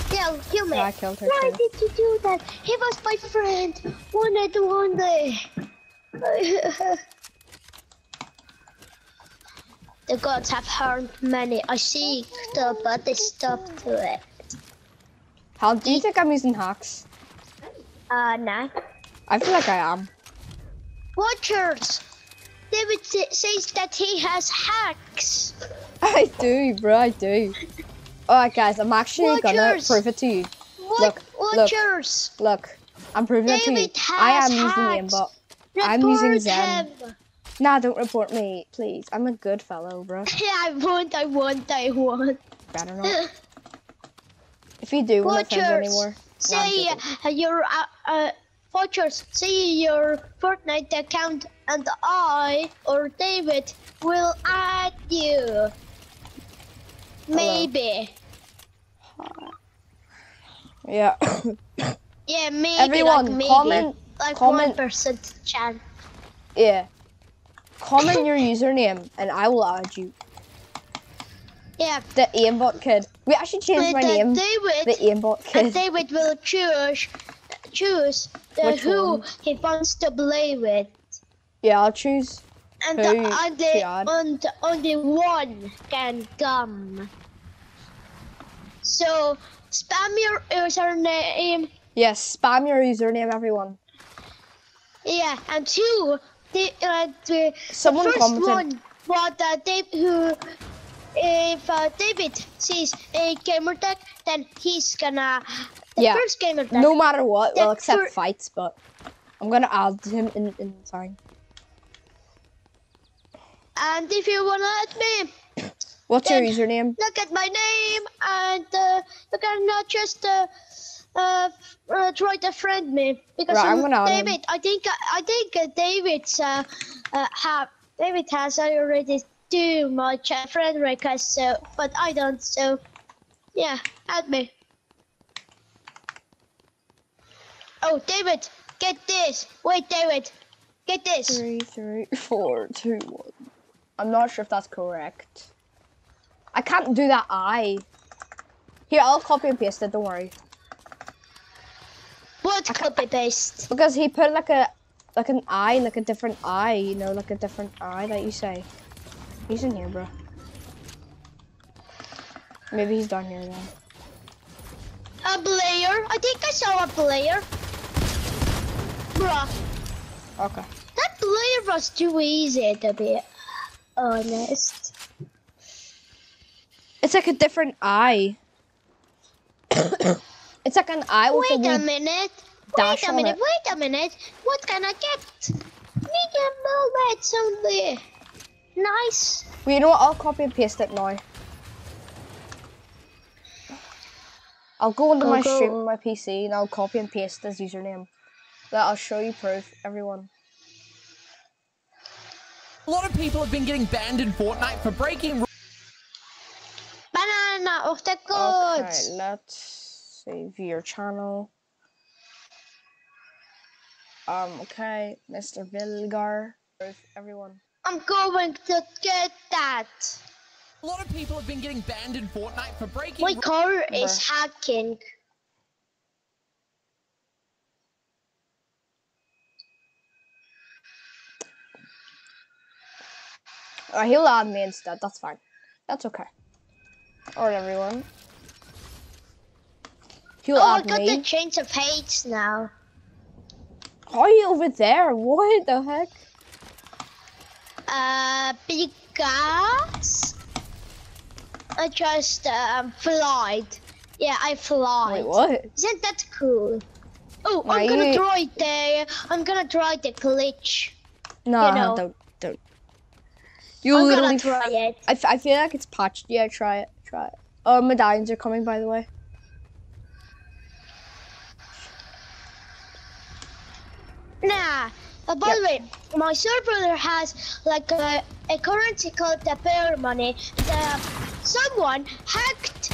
Kill, kill me. Yeah, I killed her Why too. did you do that? He was my friend. Wanted one day. the gods have harmed many. I see the but they stop to it. How do you think I'm using hacks? Uh, nah. I feel like I am. Watchers! David says that he has hacks. I do, bro. I do. Alright, guys, I'm actually gonna prove it to you. What? Look, look. Watchers! Look, I'm proving it to you. David I am using the hacks. aimbot. I'm using Report Zen. him. Nah, don't report me, please. I'm a good fellow, bro. Yeah, I want, I want, I want. Better not. If you do, we're not friends anymore. say joking. uh, your uh, uh, say your Fortnite account, and I or David will add you. Maybe. Yeah. Yeah, maybe. Everyone, like maybe. comment- like comment- one percent chance. yeah. Comment your username and I will add you. Yeah. The aimbot kid. We actually changed my but, uh, name. David, The aimbot and kid. David will choose choose uh, Which who one? he wants to play with. Yeah, I'll choose. And the, only, and only one can come. So spam your username. Yes, spam your username, everyone. Yeah, and two. The, uh, the, Someone the first commented. one, what uh, Dave, who, if uh, David sees a gamer tag, then he's gonna. The Yeah. first gamer tag. No matter what, well, except fights, but I'm gonna add him in, in time. And if you wanna add me, What's your username? look at my name and uh, you can not just uh, uh, uh, try to friend me because Right, I'm gonna. David. I think I think uh, David's uh, uh, have David has already too much uh, friend requests, so but I don't. So yeah, add me. Oh, David, get this. Wait, David, get this. Three, three, four, two, one. I'm not sure if that's correct. I can't do that I. Here, I'll copy and paste it, don't worry. What copy paste? Because he put like a like an eye, like a different eye, you know, like a different eye that you say. He's in here, bro. Maybe he's down here then. A player. I think I saw a player. Bruh, Okay. that player was too easy to be honest. It's like a different eye. it's like an eye with Wait a a wee minute. dash Wait a on minute. it. Wait a minute. What can I get? Medium bullets only. Nice. Well, you know what? I'll copy and paste it now. I'll go into I'll my go- stream on my PC and I'll copy and paste his username. That I'll show you proof, everyone. A lot of people have been getting banned in Fortnite for breaking Banana of the Okay, let's save your channel. Um, okay, Mr. Vilgar. Proof, everyone. I'm going to get that. A lot of people have been getting banned in Fortnite for breaking My car is Bruh. hacking. Uh, he'll add me instead, that's fine. That's okay. Alright, everyone. He'll Oh, I got me. the Chains of Hades now. Are you over there? What the heck? Uh, because I just um, flied. Yeah, I flied. Wait, what? Isn't that cool? Oh, Why I'm gonna you- try the. I'm gonna try the glitch. No, You know. You I'm literally. gonna try it. I, f- I feel like it's patched. Yeah, try it. Try it. Oh, medallions are coming, by the way. Nah. Uh, by the way, my server has like a, a currency called the bear money. The, someone hacked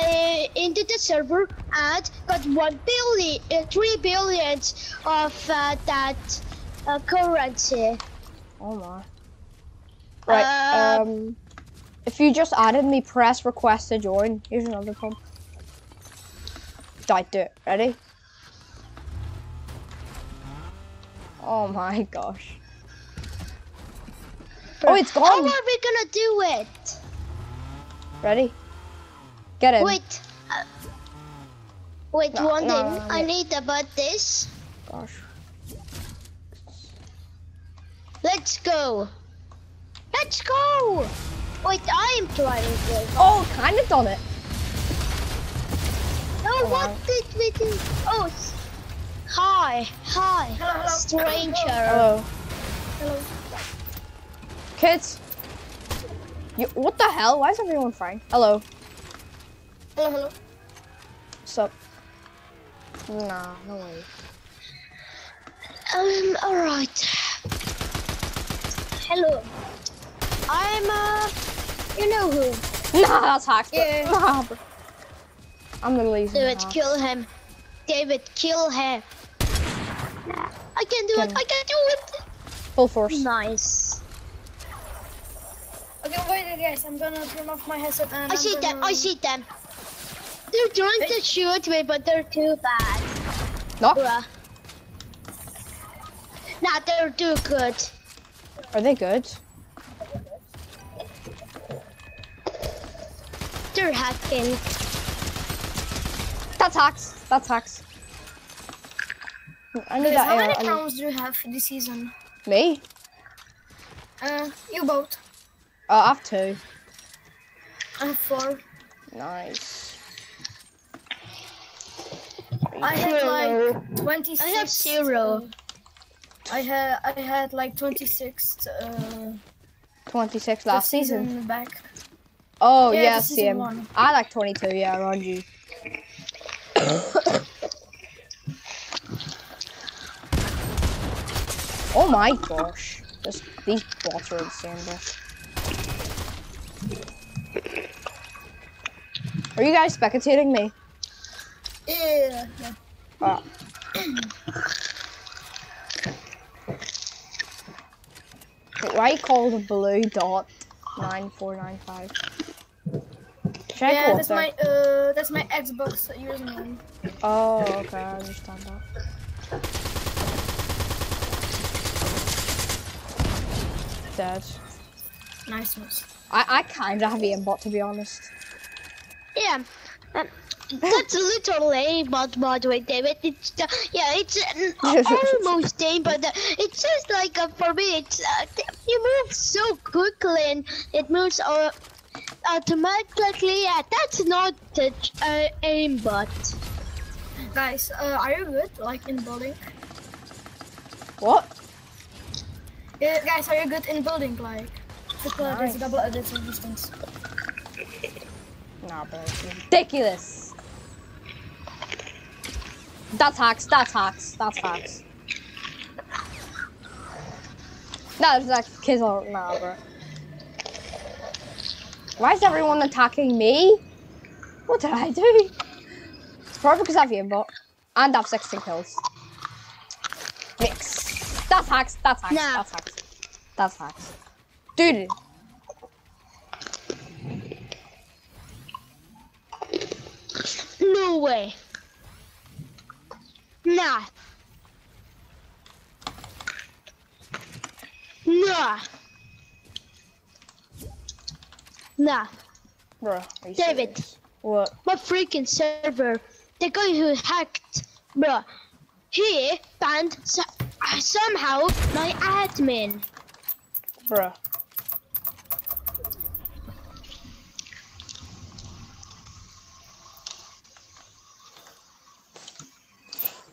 uh, into the server and got one billion, uh, three billions of uh, that uh, currency. Oh my. Right. Uh, um. If you just added me, press request to join. Here's another pump. Do it. Ready? Oh my gosh. Oh, it's gone. How are we gonna do it? Ready? Get in. Wait. Uh, wait, No, one no, thing no, I need about this. Gosh. Let's go. Let's go. Wait, I am driving this. Oh, kind of done it. No, Oh, what wow. did we do? Oh, hi, hi, stranger. Hello. Hello. Kids. You, what the hell? Why is everyone frying? Hello. Hello, hello. What's up? Nah, no way. Um, alright. Hello. I'm, uh, you know who. Nah, that's hacked. bro. Yeah. Nah. I'm literally using David, hacks. kill him. David, kill him. Nah, I can do it. I can do it. Full force. Nice. Okay, wait, guys. I'm gonna turn off my headset and I I'm see them. gonna- I see them. They're trying to shoot me, but they're too bad. No? Bruh. Nah, they're too good. Are they good? They're hacking. That's hacks. That's hacks. I need Guys, that how many crowns do you have for this season? Me? Uh, you both. Uh, I have two. I have four. Nice. I had like 26. I have zero. I had I had like 26 uh, 26 last season. In the back. Oh, Yeah, yeah, the season one. I like 22, yeah, around you. oh my gosh. This, these bots are insane, bro. Are you guys spectating me? Yeah. yeah. Ah. Wait, Why called blue dot 9495? Should Yeah, that's my uh that's my Xbox username. Oh, okay, I understand that. dead. Nice mouse. I, I kind of have aimbot to be honest. Yeah. Um, that's a little aimbot, by the way, David. It's uh, yeah, it's uh, almost aim, but uh, it's just like uh, for me, it's uh, you move so quickly and it moves uh, automatically. Yeah, that's not the uh, aimbot. Guys, uh, are you good? Like in building? What? Yeah, guys, are you good in building? Like, triple Nice. edits, double edits, and these things. Nah, bro. It's ridiculous. That's hacks. That's hacks. That's hacks. No, there's like kids all nah, bro. Why is everyone attacking me? What did I do? It's probably because I have aimbot and I have 16 kills. Mix. That's hacks. That's hacks. Nah. That's hacks. That's hacks. Dude. No way. Nah. Nah. Nah. Bro, David. serious? What? My freaking server. The guy who hacked, bro. He banned so- uh, somehow my admin. Bro.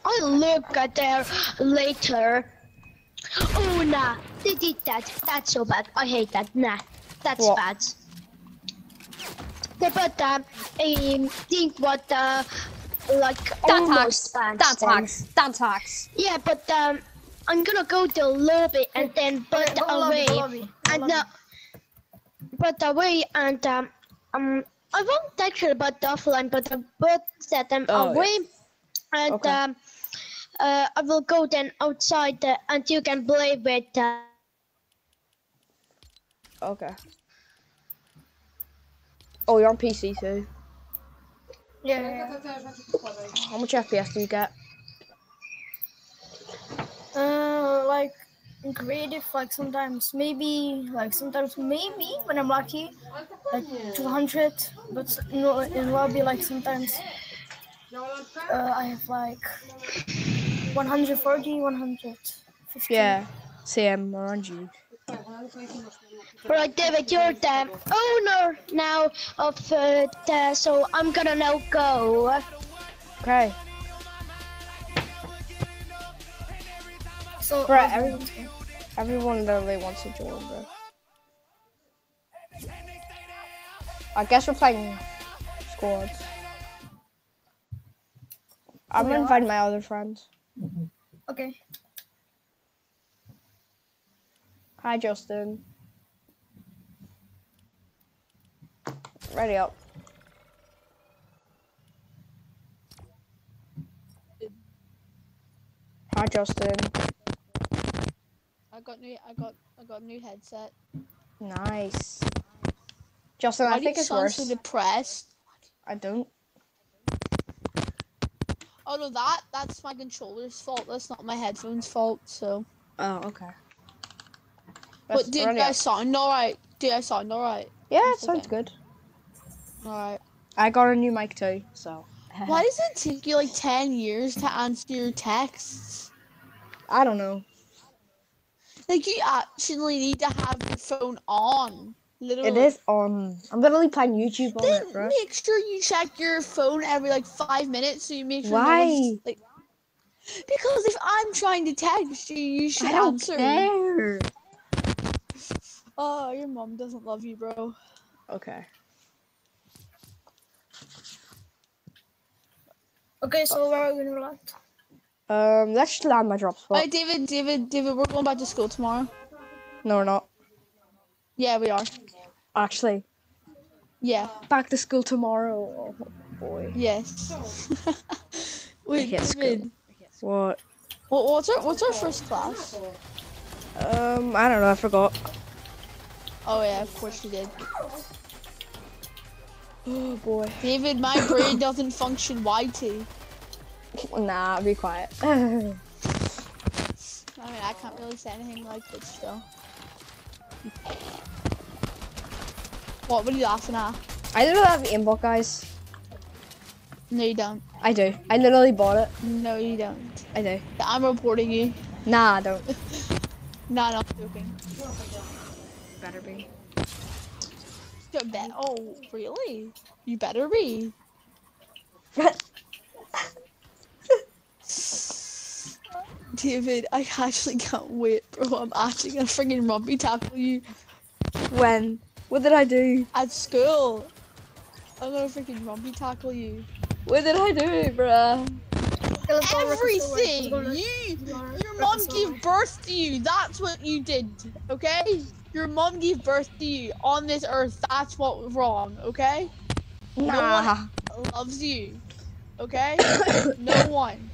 I'll look at there later. Oh nah, they did that. That's so bad. I hate that. Nah, that's What? bad. They put um, a thing what uh, like That's almost hacks. banned That's them. hacks. That's hacks. Yeah, but um, I'm gonna go to lobby and then put Okay, go lobby, away lobby, and lobby. uh, put away and um, um, I won't actually put offline, but I put set them Oh, yeah. away and Okay. um, uh, I will go then outside uh, and you can play with. Uh, Okay. Oh, you're on PC too. Yeah, yeah. How much FPS do you get? Uh, like in creative, like sometimes maybe, like sometimes maybe when I'm lucky, like 200. But no, in lobby, like sometimes uh, I have like 140, 150. Yeah. Same around you. Right, David, you're the owner now of uh, the, so I'm gonna now go. Okay. So Bro, uh, every- Everyone literally wants to join, bro. I guess we're playing squads. I'm gonna Yeah. invite my other friends. okay. Hi, Justin. Ready up. Hi, Justin. I got new. I got. I got a new headset. Nice. Justin, Why I think it's sound worse. so depressed? I don't. Oh no, that that's my controller's fault. That's not my headphones' fault. So, Oh, okay. But did I sound alright? Did I sound alright? Yeah, it sounds good. Alright. I got a new mic too, so. Why does it take you like ten years to answer your texts? I don't know. Like you actually need to have your phone on. Literally. It is on. I'm literally playing YouTube on Then it, bro. make sure you check your phone every like five minutes so you make sure no Why? one's, like because if I'm trying to text you, you should I don't answer. care. Oh, your mom doesn't love you, bro. Okay. Okay, so where are we gonna land? Um, let's just land my drop spot. Alright, David, David, David, we're going back to school tomorrow. No, we're not. Yeah, we are. Actually, Yeah. back to school tomorrow. Oh boy. Yes. Wait, hate school. David. What? What, what's our what's our first class? Um, I don't know. I forgot. Oh yeah, of course you did. Oh boy. David, my brain doesn't function YT. Nah, be quiet. I mean, I can't really say anything like this, so. What were you laughing at? I literally have aimbot, guys. No, you don't. I do. I literally bought it. No, you don't. I do. I'm reporting you. Nah, I don't. Nah, no, I'm joking. Better be. You bet. Oh, really? You better be. David, I actually can't wait, bro. I'm actually gonna friggin' rugby tackle you when? What did I do? at school. I'm gonna freaking rugby tackle you. What did I do, bruh? Everything! let's go, let's You, your mom gave birth to you. That's what you did, okay? Your mom gave birth to you on this earth. That's what was wrong, okay? Nah. Loves you, okay? no one.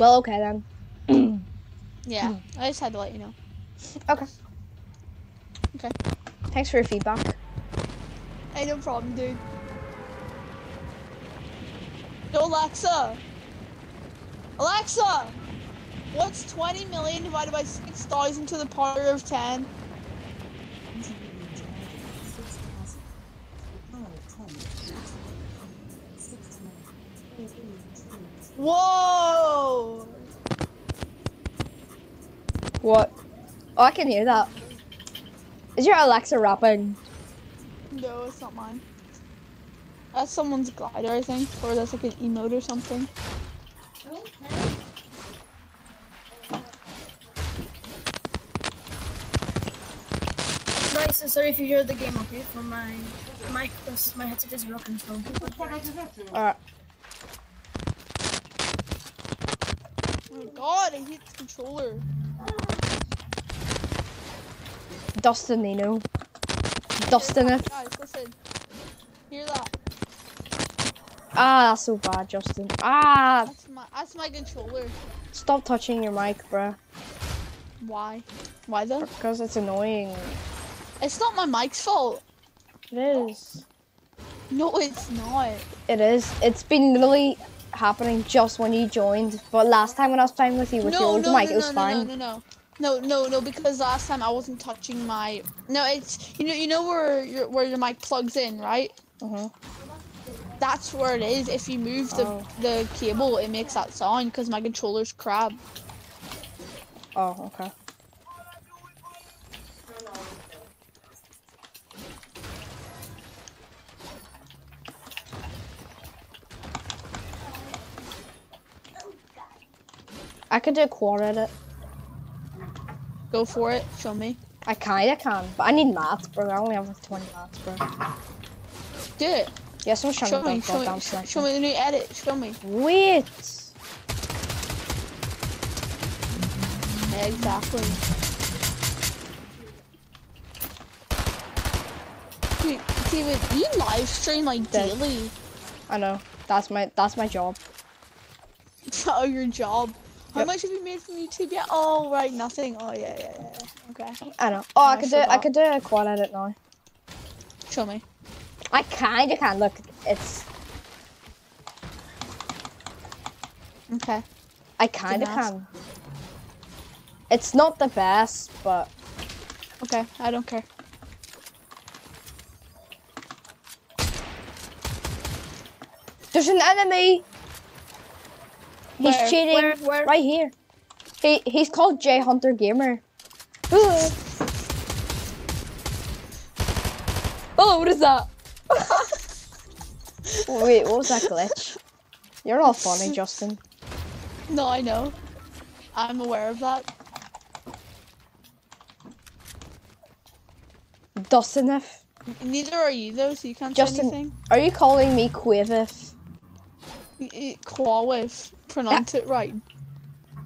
Well, okay then. Yeah, I just had to let you know. Okay. Okay. Thanks for your feedback. Hey, no problem, dude. Yo, Alexa. Alexa, what's 20 million divided by 6,000 to the power of 10? Whoa! What? Oh, I can hear that. Is your Alexa rapping? No, it's not mine. That's someone's glider, I think, or that's like an emote or something. Guys, sorry if you hear the game, okay? For my mic, because my headset is broken, so. Alright. Oh my god, I hit the controller. Dustin Nino. Dustin it. Guys, listen. Hear that? Ah, that's so bad, Justin. Ah, That's my that's my controller. stop touching your mic, bruh. Why? Why though? Because it's annoying. It's not my mic's fault. It is. No, it's not. It is. It's been literally happening just when you joined. But last time when I was playing with you with your old no, mic, no, it was no, fine. no, no, no, no, no, no, because last time I wasn't touching my. No, it's you know you know where your where your mic plugs in, right? Mhm. That's where it is. If you move the Oh. the cable, it makes that sound because my controller's crap. Oh, okay. I could do a quad edit. Go for it. Show me. I kinda can, but I need maths, bro. I only have like 20 maths, bro. Do it. Yes, I'm trying Show to me. Show me. Show me the new edit. Show me. Wait! Exactly. Dude, David, you live stream like Dead. daily. I know. That's my that's my job. oh, your job. How Yep. much have you made from YouTube yet? Oh, right, nothing. Oh, yeah, yeah, yeah. Okay. I don't know. Oh, I I could do I could do a quad edit now. Show me. I kinda can. Look, it's Okay. I kinda can. It's not the best, but Okay, I don't care. there's an enemy. He's Where? cheating Where? Where? right here. He he's called J Hunter Gamer. Oh, what is that? Wait, what was that glitch? You're not funny, Justin. No, I know. I'm aware of that. Dustin, if Neither are you, though, so you can't Justin- say anything. are you calling me Quivif? Quawif. Pronounce it right.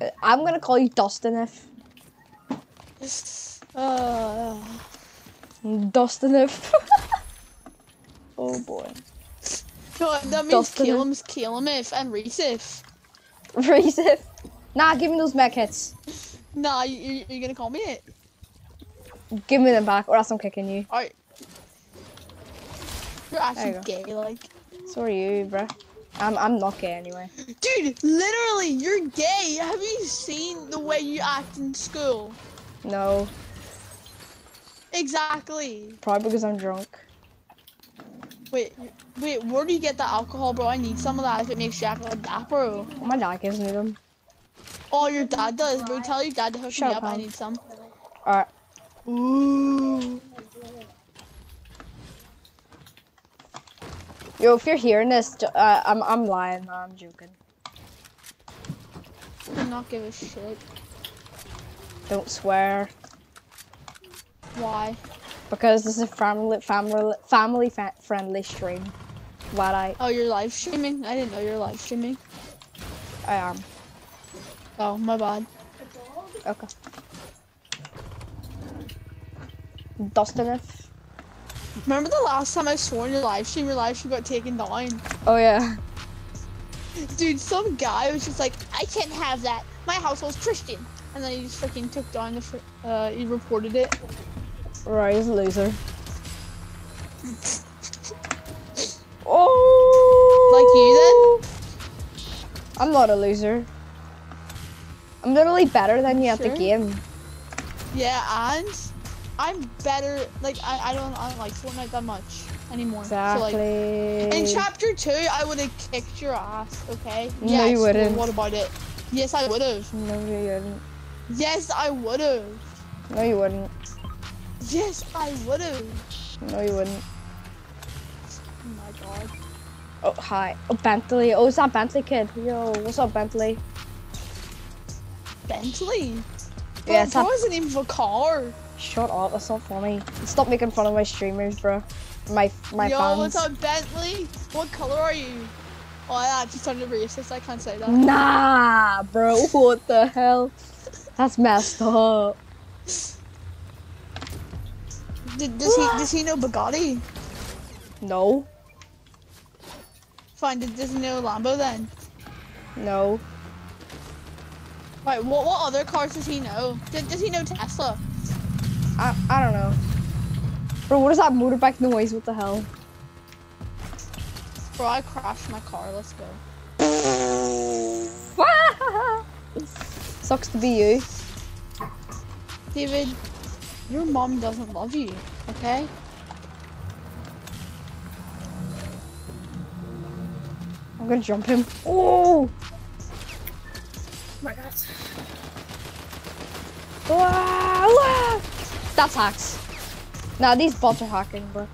Uh, I'm gonna call you Dustin if. Uh, Dustin if. oh boy. no, that means. Calum's Calamif and Recif. Freeze it. Nah, give me those mech hits. Nah, you, you, you're gonna call me it. Give me them back, or else I'm kicking you. Alright. You're actually you gay, like. So are you, bruh. I'm I'm not gay anyway. Dude, literally, you're gay. Have you seen the way you act in school? No. Exactly. Probably because I'm drunk. Wait, wait, where do you get the alcohol, bro? I need some of that if it makes Jack like that, bro. My dad gives me them. Oh, your dad does, bro. Tell your dad to hook Shut me up, up. I need some. Alright. Ooh. Yo, if you're hearing this, uh, I'm I'm lying. No, I'm joking. Do not give a shit. Don't swear. Why? Because this is a family family family fa- friendly stream. What I Oh, you're live streaming? I didn't know you're live streaming. I am. Oh, my bad. Okay. Dustin if. Remember the last time I swore in your live stream, your live stream got taken down? Oh yeah. Dude, some guy was just like, I can't have that. My household's Christian. And then he just freaking took down the, uh, he reported it. Right, he's a loser. oh. Like you then? I'm not a loser. I'm literally better than you at the game. Yeah, and I'm better. Like I, I don't I don't like Fortnite that much anymore. So like Exactly. in chapter two, I would have kicked your ass. Okay. No, yes, you wouldn't. What about it? Yes, I would have. no, you wouldn't. Yes, I would have. No, you wouldn't. Yes, I would have. No, you wouldn't. Oh my god. Oh, hi. Oh, Bentley. Oh, it's that Bentley kid. Yo, what's up, Bentley? Bentley. Bro, Yeah, it's not- isn't even a car. Shut up. That's not funny. Stop making fun of my streamers, bro. My my Yo, fans. what's up, Bentley? What color are you? Oh, I actually sounded racist. I can't say that. Nah, bro. What the hell? That's messed up. Did, does he does he know Bugatti? No, Fine. Did, does he know Lambo then? no. Right. What what other cars does he know? Does, does he know Tesla? I I don't know. Bro, what is that motorbike noise? What the hell? Bro, I crashed my car. Let's go. Sucks to be you. David, your mom doesn't love you. Okay. I'm gonna jump him. Oh! Oh my god. Wow, wow. That's hacks. Nah, these bots are hacking, bro.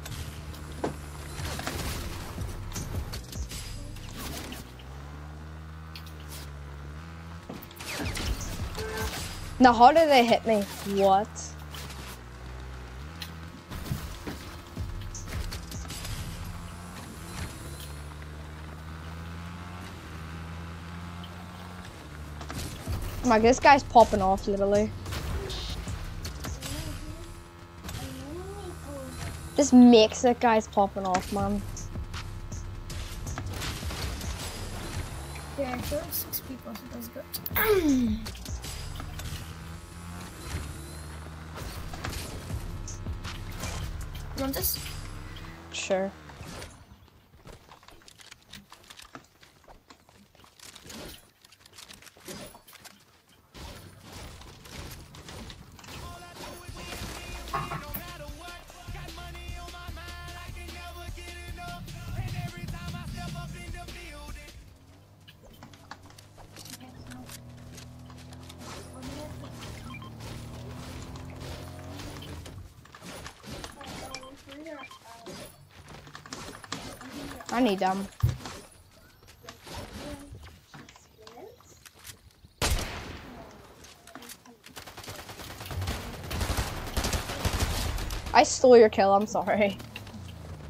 Now, how did they hit me? What? Like, this guy's popping off, literally. This makes it guy's popping off, man. Yeah, there are six people, so that's good. You want this? Sure. I need them. I stole your kill, I'm sorry.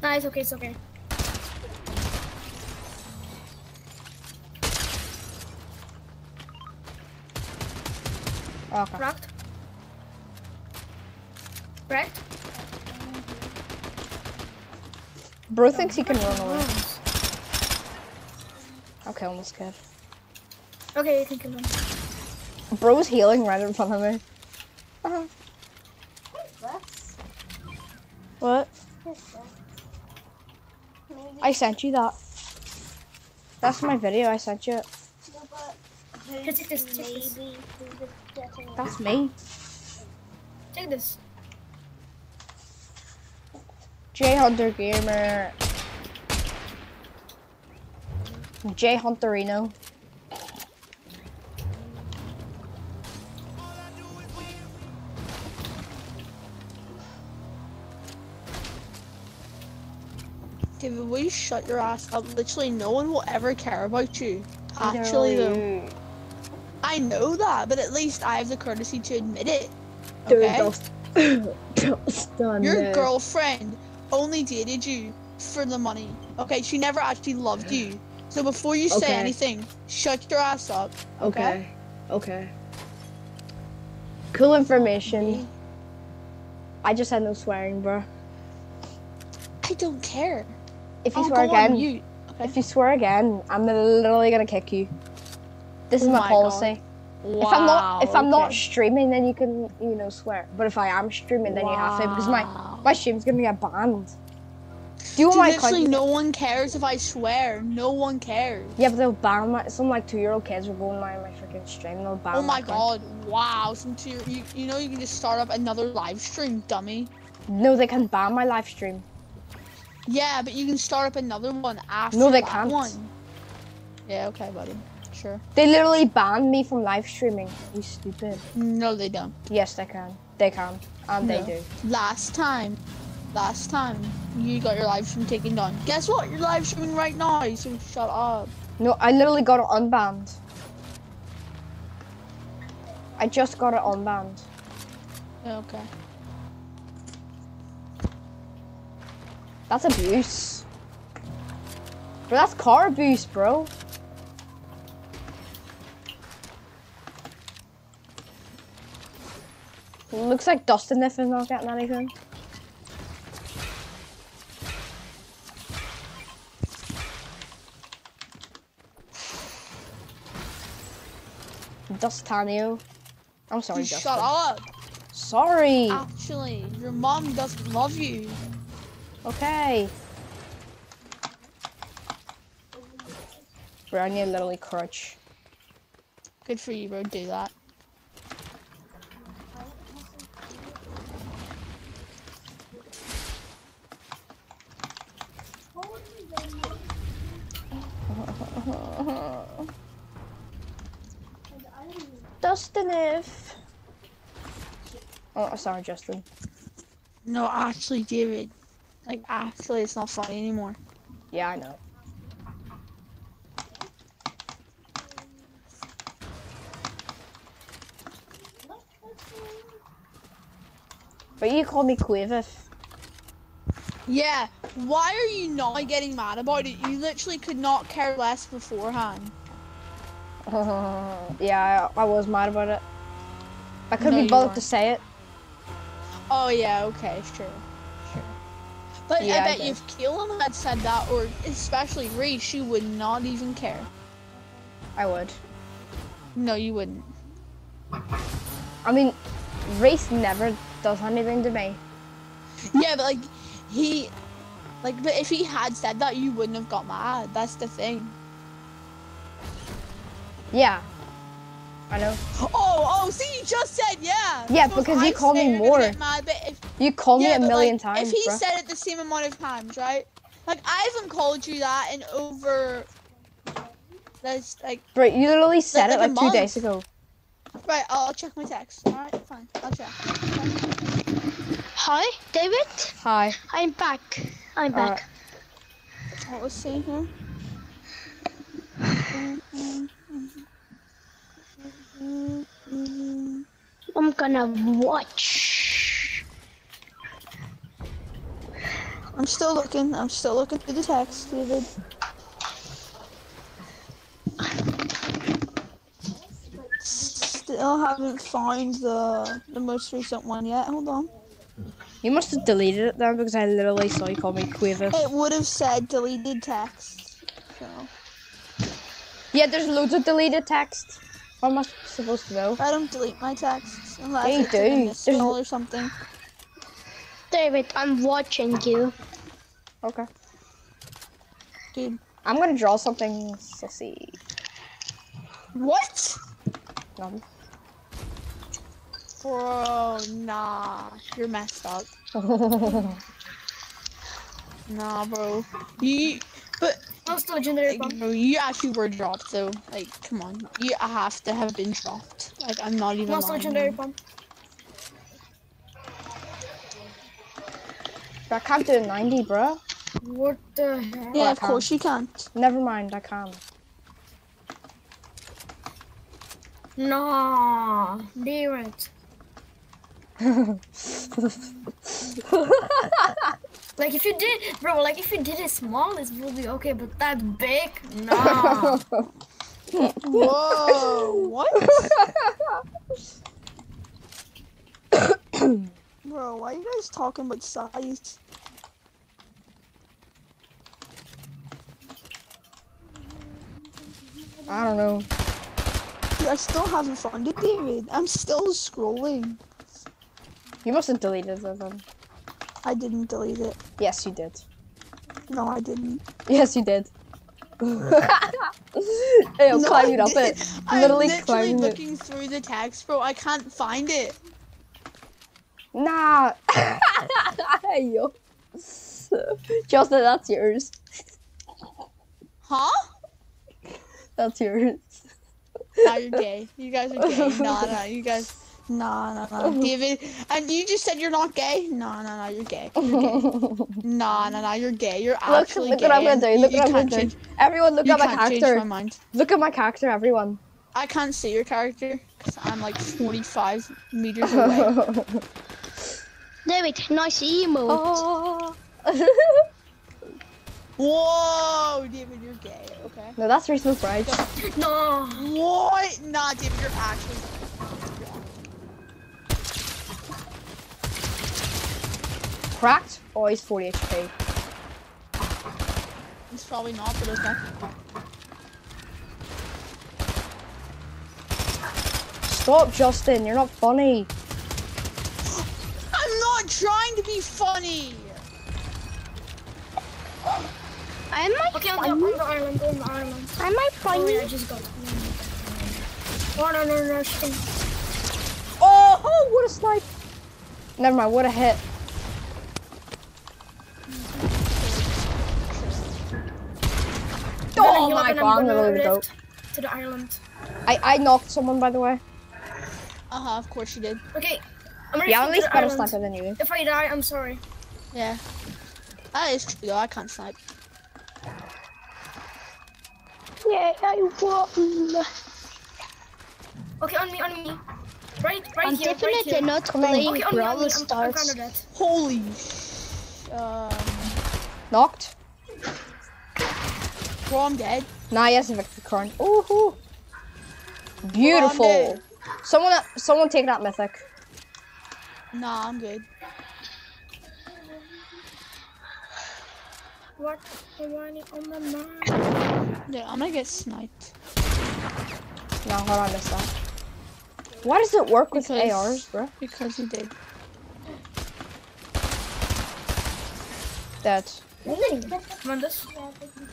Nah, it's okay, it's okay. Okay. Cracked. Bro thinks he can run away. Kill this kid. Okay, you can kill him. Bro's healing right in front of me. Uh-huh. What? I sent you that. That's my video, I sent you it. No, take this, take this. maybe we would get an That's me. Take this. J Hunter Gamer. J Hunterino. David, will you shut your ass up? Literally, no one will ever care about you. Actually, though, I know that, but at least I have the courtesy to admit it. Okay? Your girlfriend only dated you for the money. Okay, she never actually loved you. So before you say Okay. anything, shut your ass up. Okay. Okay. Cool information. I just had no swearing, bro. I don't care. If you swear again, mute. Okay. if you swear again, I'm literally gonna kick you. This is Oh my, my policy. If I'm not if I'm not streaming, then you can you know swear. But if I am streaming, then you have to because my Wow. my stream's gonna get banned. Do you want Dude, my literally, no one cares if I swear. No one cares. Yeah, but they'll ban my some like two year old kids will go on my my freaking stream. They'll ban. Oh my account. god! Wow. Some two, you, you know you can just start up another live stream, dummy. No, they can ban my live stream. Yeah, but you can start up another one after No, they can't. one. Yeah. Okay, buddy. Sure. They literally banned me from live streaming. You stupid. No, they don't. Yes, they can. They can, and No. they do. Last time, last time you got your live stream taken down. Guess what? You're live streaming right now. So shut up. No, I literally got it unbanned. I just got it unbanned. Okay. That's abuse. Bro, that's car abuse, bro. Looks like Dustin if is not getting anything. Dustanio. I'm sorry, You Justin. shut up. Sorry. Actually, your mom doesn't love you. Okay. Bro, I need literally crutch. Good for you, bro. Do that. Dustin if. Oh, sorry, Justin. No, actually, David. Like, actually, it's not funny anymore. Yeah, I know. But you call me Quivif. Yeah. Why are you not getting mad about it? You literally could not care less beforehand. yeah, I, I was mad about it. I couldn't No, be bothered to say it. Oh yeah, okay, sure, sure. But Yeah, I I bet did. if Keelan had said that, or especially Reese, she would not even care. I would. No, you wouldn't. I mean, race never does anything to me. Yeah, but like he, like, but if he had said that, you wouldn't have got mad. That's the thing. Yeah. I know. Oh, oh, see, you just said yeah. Yeah, Suppose because you called me more. Mad, if, You called yeah, me a million like, times, If he bro. said it the same amount of times, right? Like I haven't called you that in over. That's like Bro, you literally said like it a like two days ago. right. I'll check my text. All right, fine. I'll check. Hi, David. Hi. I'm back. I'm Alright. back. What was saying here? I'm gonna watch. I'm still looking. I'm still looking through the text, David. Still haven't found the the most recent one yet. Hold on. You must have deleted it then because I literally saw you call me Quiver. It would have said deleted text. So Yeah, there's loads of deleted text. What am I supposed to know? I don't delete my texts unless Yeah, you it's in a do. missed There's- call or something. David, I'm watching you. Okay. Dude. I'm gonna draw something sissy. What? Um, Bro, nah. You're messed up. Nah, bro. You, but Most legendary like, bomb. bro, you actually were dropped though. Like, come on, you have to have been dropped. Like, I'm not even. Most lying. legendary bomb. I can't do 90, bro. What the heck? Yeah, I of course you can't. Never mind, I can. No, damn it. Like if you did, bro, like if you did it small, it would be okay, but that big, no. Whoa, what? Bro, why are you guys talking about size? I don't know. Dude, I still haven't found it, David. I'm still scrolling. You mustn't delete it then. I didn't delete it. Yes, you did. No, I didn't. Yes, you did. hey, I'm No, climbing I up it. I'm Literally literally climbing it. looking through the text, bro. I can't find it. Nah. hey, yo. Justin, that's yours. Huh? That's yours. Nah, you're gay. You guys are gay. Nah, nah, you guys. Nah, no, nah. David, and you just said you're not gay? No, no, no, you're gay. You're gay. Nah, nah, nah, you're gay. You're Look, actually look gay. what I'm gonna do. Look you, what I'm gonna can't do. change- Everyone, look You at my can't change my character. mind. Look at my character, everyone. I can't see your character because I'm like 45 meters away. David, nice emote. oh. Whoa, David, you're gay. Okay. no, that's Reese Bright. no. What? Nah, David, you're actually. Cracked? Oh, he's 40 HP. It's probably not, but okay. Stop, Justin. You're not funny. I'm not trying to be funny. Am I Okay, on the, on funny? the island, on the island. Am I Oh, yeah, I funny? just got. Oh, no, no, no, shit. Oh, oh, what a snipe. Never mind, what a hit. Oh my god, I'm gonna gonna leave it out. lift To the island. I, I knocked someone, by the way. Uh huh, of course you did. Okay, I'm ready Yeah, I'm to at least the better island. sniper than you. If I die, I'm sorry. Yeah. That is true though, I can't snipe. Yeah, I won. Okay, on me, on me. Right, right I'm here, right definitely here. not Come on. playing Okay, on me, on Brawl me. I'm, I'm Stars. kind of dead. Holy sh- Um. Knocked? Bro, I'm dead. Nah, yes, Victor Corn. Ooh, Beautiful. dead. Someone, someone take that mythic. Nah, I'm good. What? I want it on my mind. Yeah, I'm gonna get sniped. No, hold on, I missed that. Why does it work with Because- ARs, bro? Because you did. Dead. Come on, this.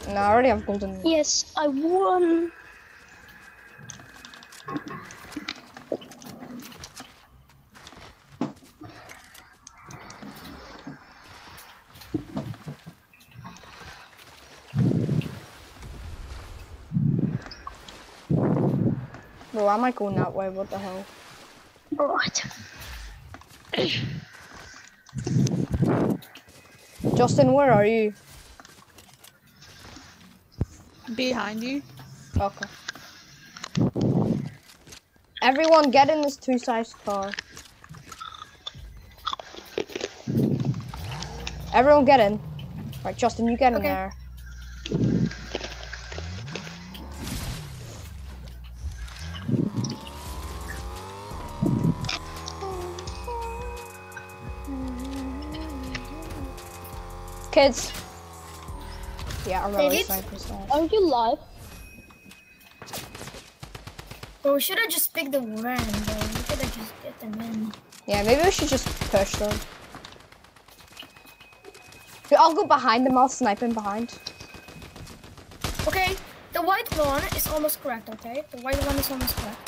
No, I already have golden. Yes, I won. Bro, I going that way? What the hell? Right. Justin, where are you? Behind you. Okay. Everyone get in this two-sized car. Everyone get in. Right, Justin, you get in Okay. there. Kids. Yeah, I'm really Kids? sniper style. Are you live? Bro, we should have just picked the van, bro. We could have just get them in. Yeah, maybe we should just push them. Yeah, I'll go behind them. I'll snipe him behind. Okay, the white one is almost correct, okay? The white one is almost correct.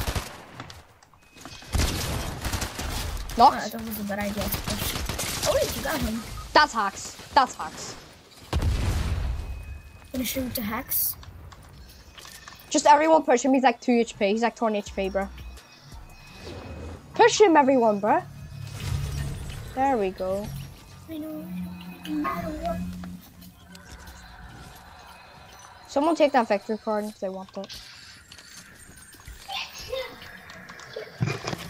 Knocked. Alright, that was a bad idea oh, to push. Oh, wait, you got him. That's hacks. That's hacks. Gonna shoot the hacks. Just everyone push him. He's like 2 HP. He's like 20 HP, bro. Push him, everyone, bro. There we go. I know. Someone take that victory card if they want it.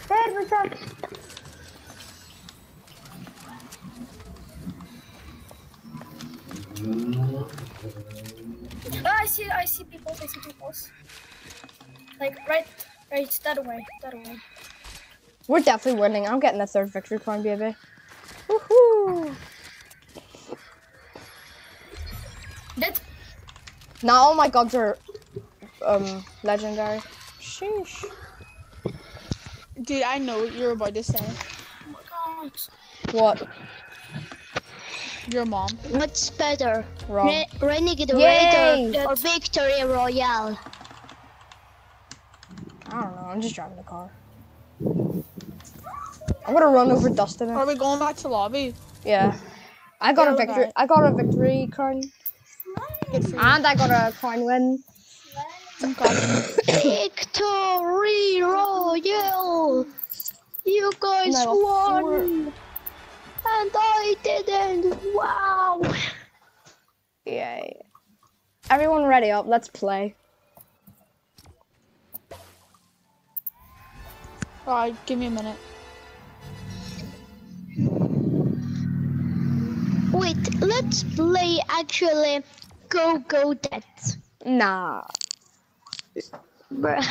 Dad, what's up? Ah, I see. I see people. I see people. Like right, right that way. That way. We're definitely winning. I'm getting the third victory crown, baby. Woohoo! Dead. Now all my gods are um legendary. Sheesh. Dude, I know what you're about to say. Oh my god. What? Your mom. What's better? Wrong. Re- Renegade Yay! Raider or Victory Royale? I don't know. I'm just driving the car. I'm gonna run over Dustin. Are we going back to lobby? Yeah. I got a victory. okay. I got a victory crown, Good for you. and I got a coin win. Victory Royale! You guys No, won! And I didn't! Wow! Yay! Everyone ready up? Let's play. Alright, give me a minute. Wait, let's play actually Go Go Dead. Nah. Bruh.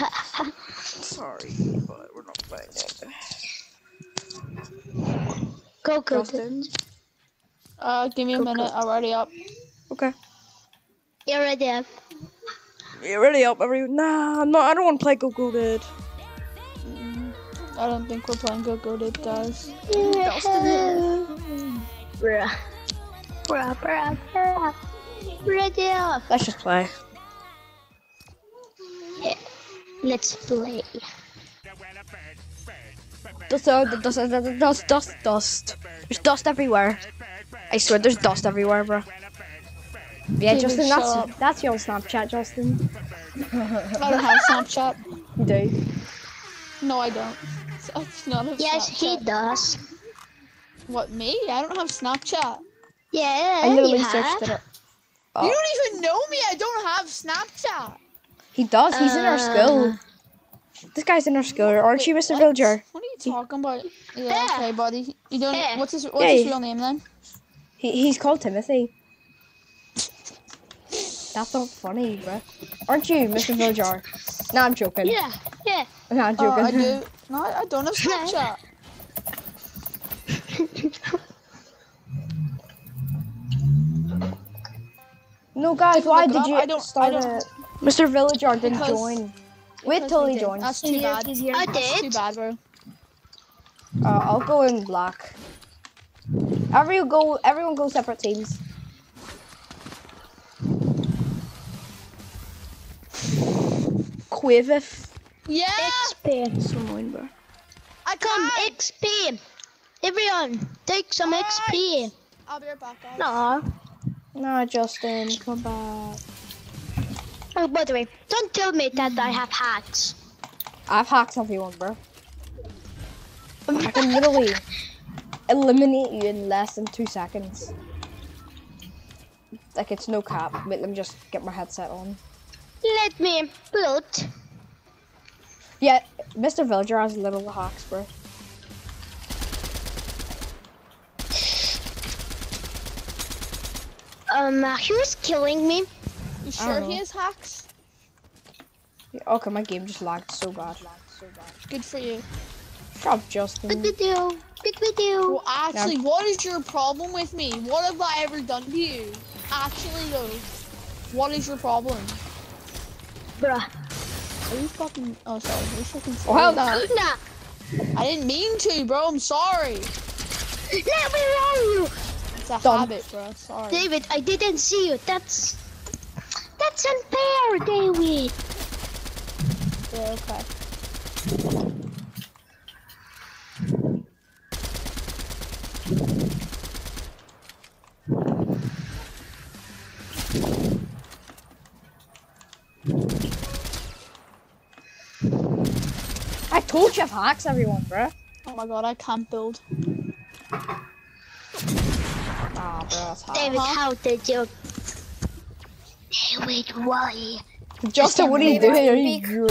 Sorry, but we're not playing it. Go Go Justin? Uh, give me a minute. I'm already up. Okay. You're ready? up? You ready up, everyone? Nah, no, I don't want to play Go Go Dead. I don't think we're playing Go Go Dip, guys. Bruh. Bruh, bruh, bruh. Ready up. Let's just play. Yeah. Let's play. Dust, uh, dust, dust, dust, dust, dust, dust. There's dust everywhere. I swear, there's dust everywhere, bro. Yeah, David, Justin, that's up. that's your Snapchat, Justin. I don't have Snapchat. You do. No, I don't. It's not a Yes, he does. What, me? I don't have Snapchat. Yeah, I literally you searched have. it up. Oh. You don't even know me. I don't have Snapchat. He does. He's in our school. This guy's in our school, aren't you, Mr. What? Vilgar? What are you talking about? Yeah, Yeah. okay, buddy. You don't. Yeah. What's his What's Yeah, his real name then? He, he's called Timothy. That's not funny, bro. Aren't you, Mr. Vilgar? No, I'm joking. Yeah, yeah. No, I'm Oh, joking. I do. No, I I don't have Snapchat. No, guys, why did up. you I don't- I start don't- it? Mr. Vilgar didn't Because- join. Wait Because till we he did. joins. That's He's too here. bad. He's here. I That's too did. bad, bro. Uh, I'll go in black. Everyone go. Everyone go separate teams. Quivif. Yeah. XP. So annoying, bro. I Come, can't. XP. Everyone, take some XP. I'll be right back, guys. No. No, Justin, come back. Oh, by the way, don't tell me that I have hacks. I've hacked everyone, bro. I can literally eliminate you in less than two seconds. Like it's no cap. Wait, let me just get my headset on. Let me put. Yeah, Mr. Vilgar has little hacks, bro. Um, uh, was killing me. You sure he has hacks? Yeah, oh, Okay, my game just lagged so bad. Lagged so bad. Good for you. Shut up, Good Justin. video. Good video. Well, actually, what is your problem with me? What have I ever done to you? Actually, though, what is your problem? Bruh. Are you fucking? Oh, sorry. Are you fucking? Well, sorry? Nah. I didn't mean to, bro. I'm sorry. Let me roll you. It's a Dumb. habit, bro. Sorry. David, I didn't see you. That's. That's unfair, David! Yeah, okay. I told you hacks everyone, bro. Oh my god, I can't build. Nah, bro, David, huh? how did you David, why? Justin, what are you doing? Are you...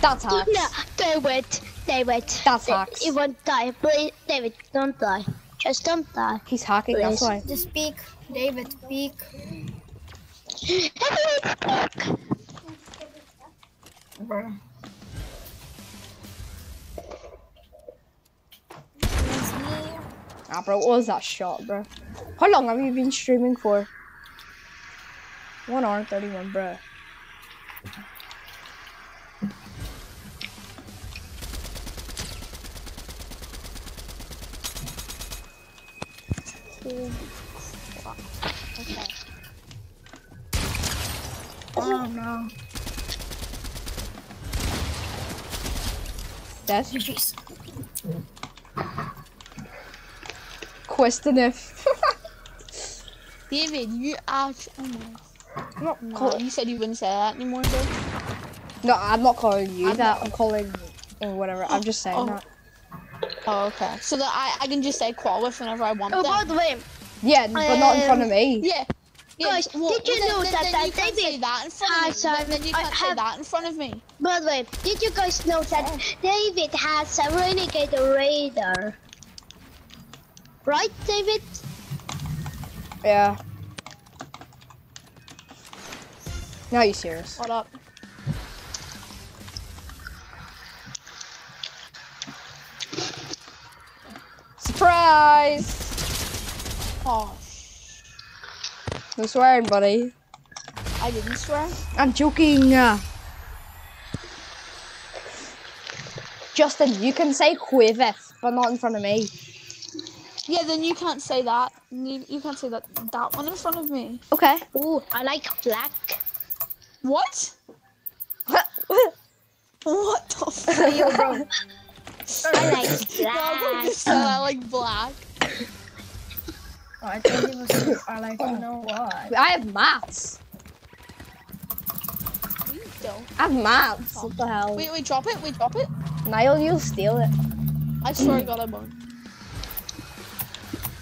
That's hacks. No, David, David. That's Da- hacks. You won't die, please. David, don't die. Just don't die. He's hacking, that's why. Just speak, David. Speak. Bro. It's me. Ah, bro, what was that shot, bro? How long have you been streaming for? One hour and 31, bro. Okay. Oh no. Dead? GG's. Question if. David, you act. Oh my. I'm not No, call- you said you wouldn't say that anymore, though. no, I'm not calling you I'm that. I'm calling or whatever. I'm just saying Oh. that. Oh, okay. So that I, I can just say Qualif whenever I want Oh, them. by the way, Yeah, but not in um, front of me. Yeah. Yeah, Guys, well, did you well, know then, that- then, that you can't David- say that in front Hi, of me. Simon. Then, then you can't say have- that in front of me. by the way, did you guys know that oh. David has a renegade radar? Right, David? Yeah. Now you serious? What up? Surprise! Oh, No swearing, buddy. I didn't swear. I'm joking. Justin, you can say quiveth, but not in front of me. Yeah, then you can't say that. You, you can't say that that one in front of me. Okay. Ooh, I like black. What? What the fuck? Yo, bro. I like Yeah, I black. just said I like black. Oh, I thought he was. I like you know what? I have maths. You don't. I have maths. What the hell? Wait, wait, drop it. Wait, drop it. Niall, you'll steal it. I swear to God, I won't.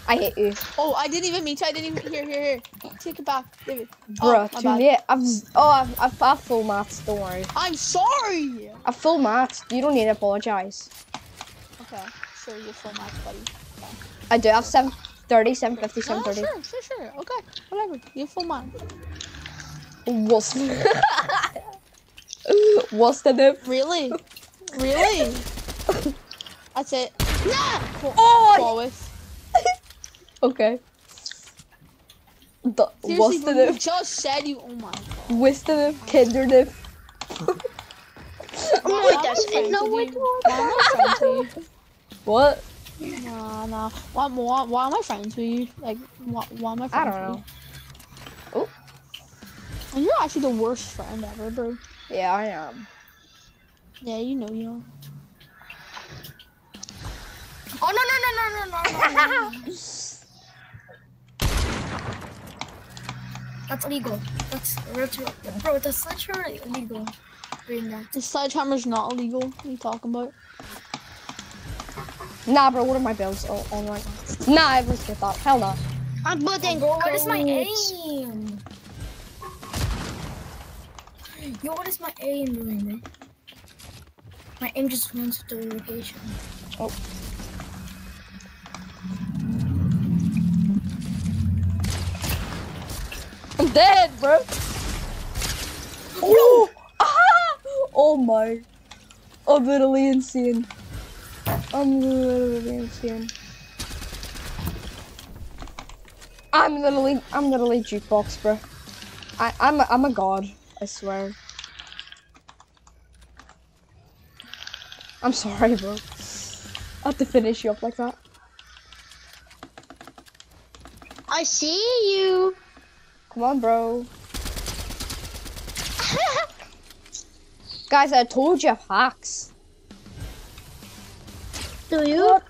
I hate you. Oh, I didn't even mean to. I didn't even. Here, here, here. Take it back, David. Oh, Bruh, oh, my too bad. late. I've. Oh, I've, I've, I've full maths. Don't worry. I'm sorry. I've full maths. You don't need to apologise. Okay, sure, you're full match, buddy. I do. I have 7, 30, 750, No, 730. Ah, sure, sure, sure. Okay, whatever. You're full match. What's, what's the diff? Really? Really? That's it. Nah! Oh! Always. Okay. The, Seriously, what's the bro, just said you. Oh my god. What's the diff? Kinder diff? No, Why it am I doesn't. friends No, with? Why am I friends with What? you? Nah, nah. Why, why, why am I friends with you? Like, why, why am I I don't know. you? And you're actually the worst friend ever, bro. Yeah, I am. Yeah, you know, you know. Oh no no no no no no no! That's illegal. That's retro. Bro, that's literally illegal. Doing that. The sledgehammer's not illegal. What are you talking about? Nah, bro, what are my bills on, on right? Nah, I was get that. Hell no. I'm putting Bro, what is my aim? Yo, what is my aim doing, man? My aim just went to the location. Oh. Dead, bro. Oh! Ah! Oh my. I'm literally insane. I'm literally insane. I'm literally, I'm literally jukebox, bro. I, I'm, a, I'm a god. I swear. I'm sorry, bro. I have to finish you up like that. I see you. Come on, bro. Guys, I told you I hacks. Do you? What?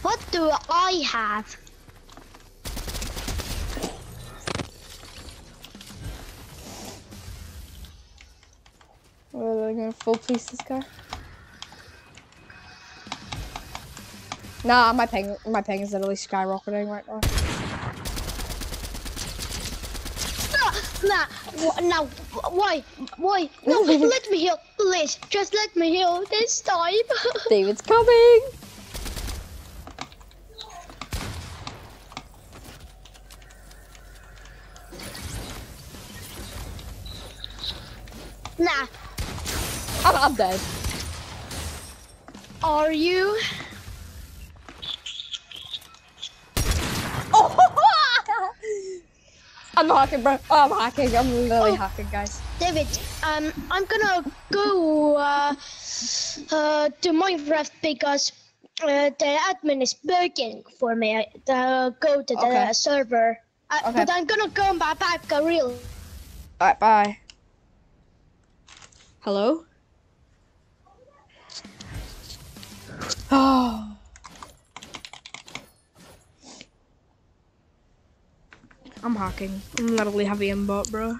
What do I have? Well, I'm gonna full piece this guy. Nah, my ping, my ping is literally skyrocketing right now. Nah, now, why, why? No, let me heal, please. Just let me heal this time. David's coming. nah, I'm, I'm dead. are you? I'm hacking, bro. I'm hacking. I'm literally hacking, guys. David, um, I'm gonna go uh, uh, to Minecraft because uh, the admin is begging for me to go to the Okay. server. Uh, Okay. But I'm gonna come back, back uh, real. Alright, bye. Hello? Oh. I'm hacking. I'm literally heavy aimbot, bro.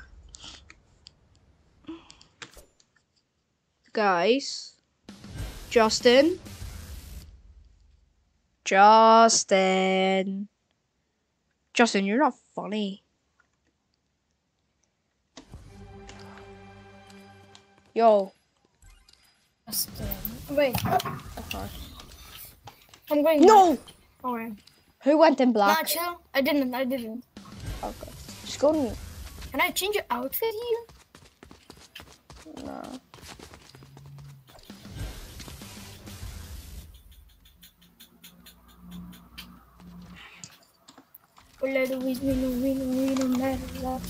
Guys. Justin. Justin. Justin, you're not funny. Yo. Just, uh, wait. I'm going. No! Alright. Who went in Nah, black? chill. I didn't. I didn't. Okay. Just go to me. Can I change your outfit here? No. Let it no we no we no matter what.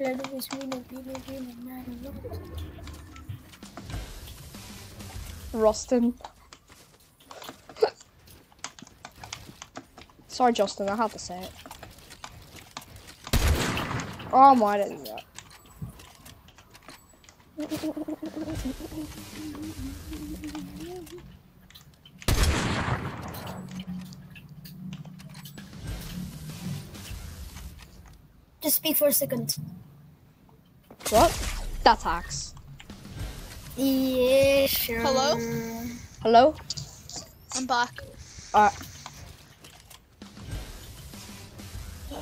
Let it we no no matter what. Rustin. Sorry, Justin, I had to say it. Oh my, I didn't do that. Just speak for a second. What? That's hacks. Yeah, sure. Hello? Hello? I'm back. Uh,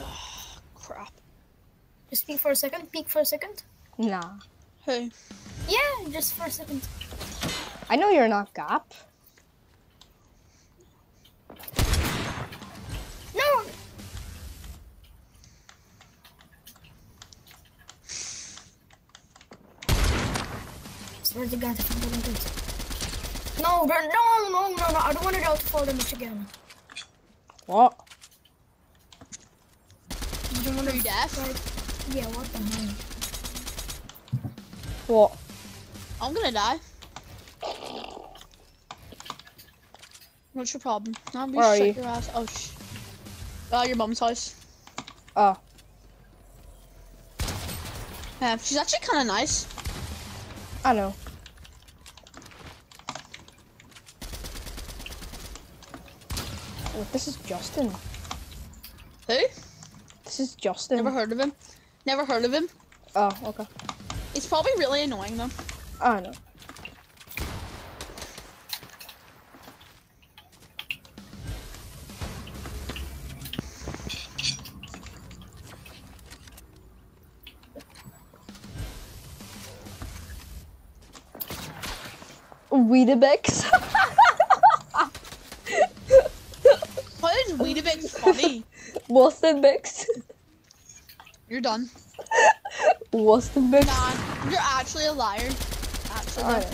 Crap. Just speak for a second. Peek for a second. nah. Who? Yeah, just for a second. I know you're not Gap. No. Swear to God, if I'm gonna do it. No, no, no, no, no, I don't want to out to damage again. What? You don't want to like, yeah, what the hell? What? I'm gonna die. What's your problem? No, you Where are you? your ass. Oh, sh. Uh, your mom's house. Oh, Yeah, she's actually kind of nice. I know. This is Justin. Who? This is Justin. Never heard of him. Never heard of him. Oh, okay. He's probably really annoying though. I know. Weetabix. Why is Weetabix funny? Wustenbix. You're done. what's Wustenbix. Nah, you're actually a liar. Actually. I know.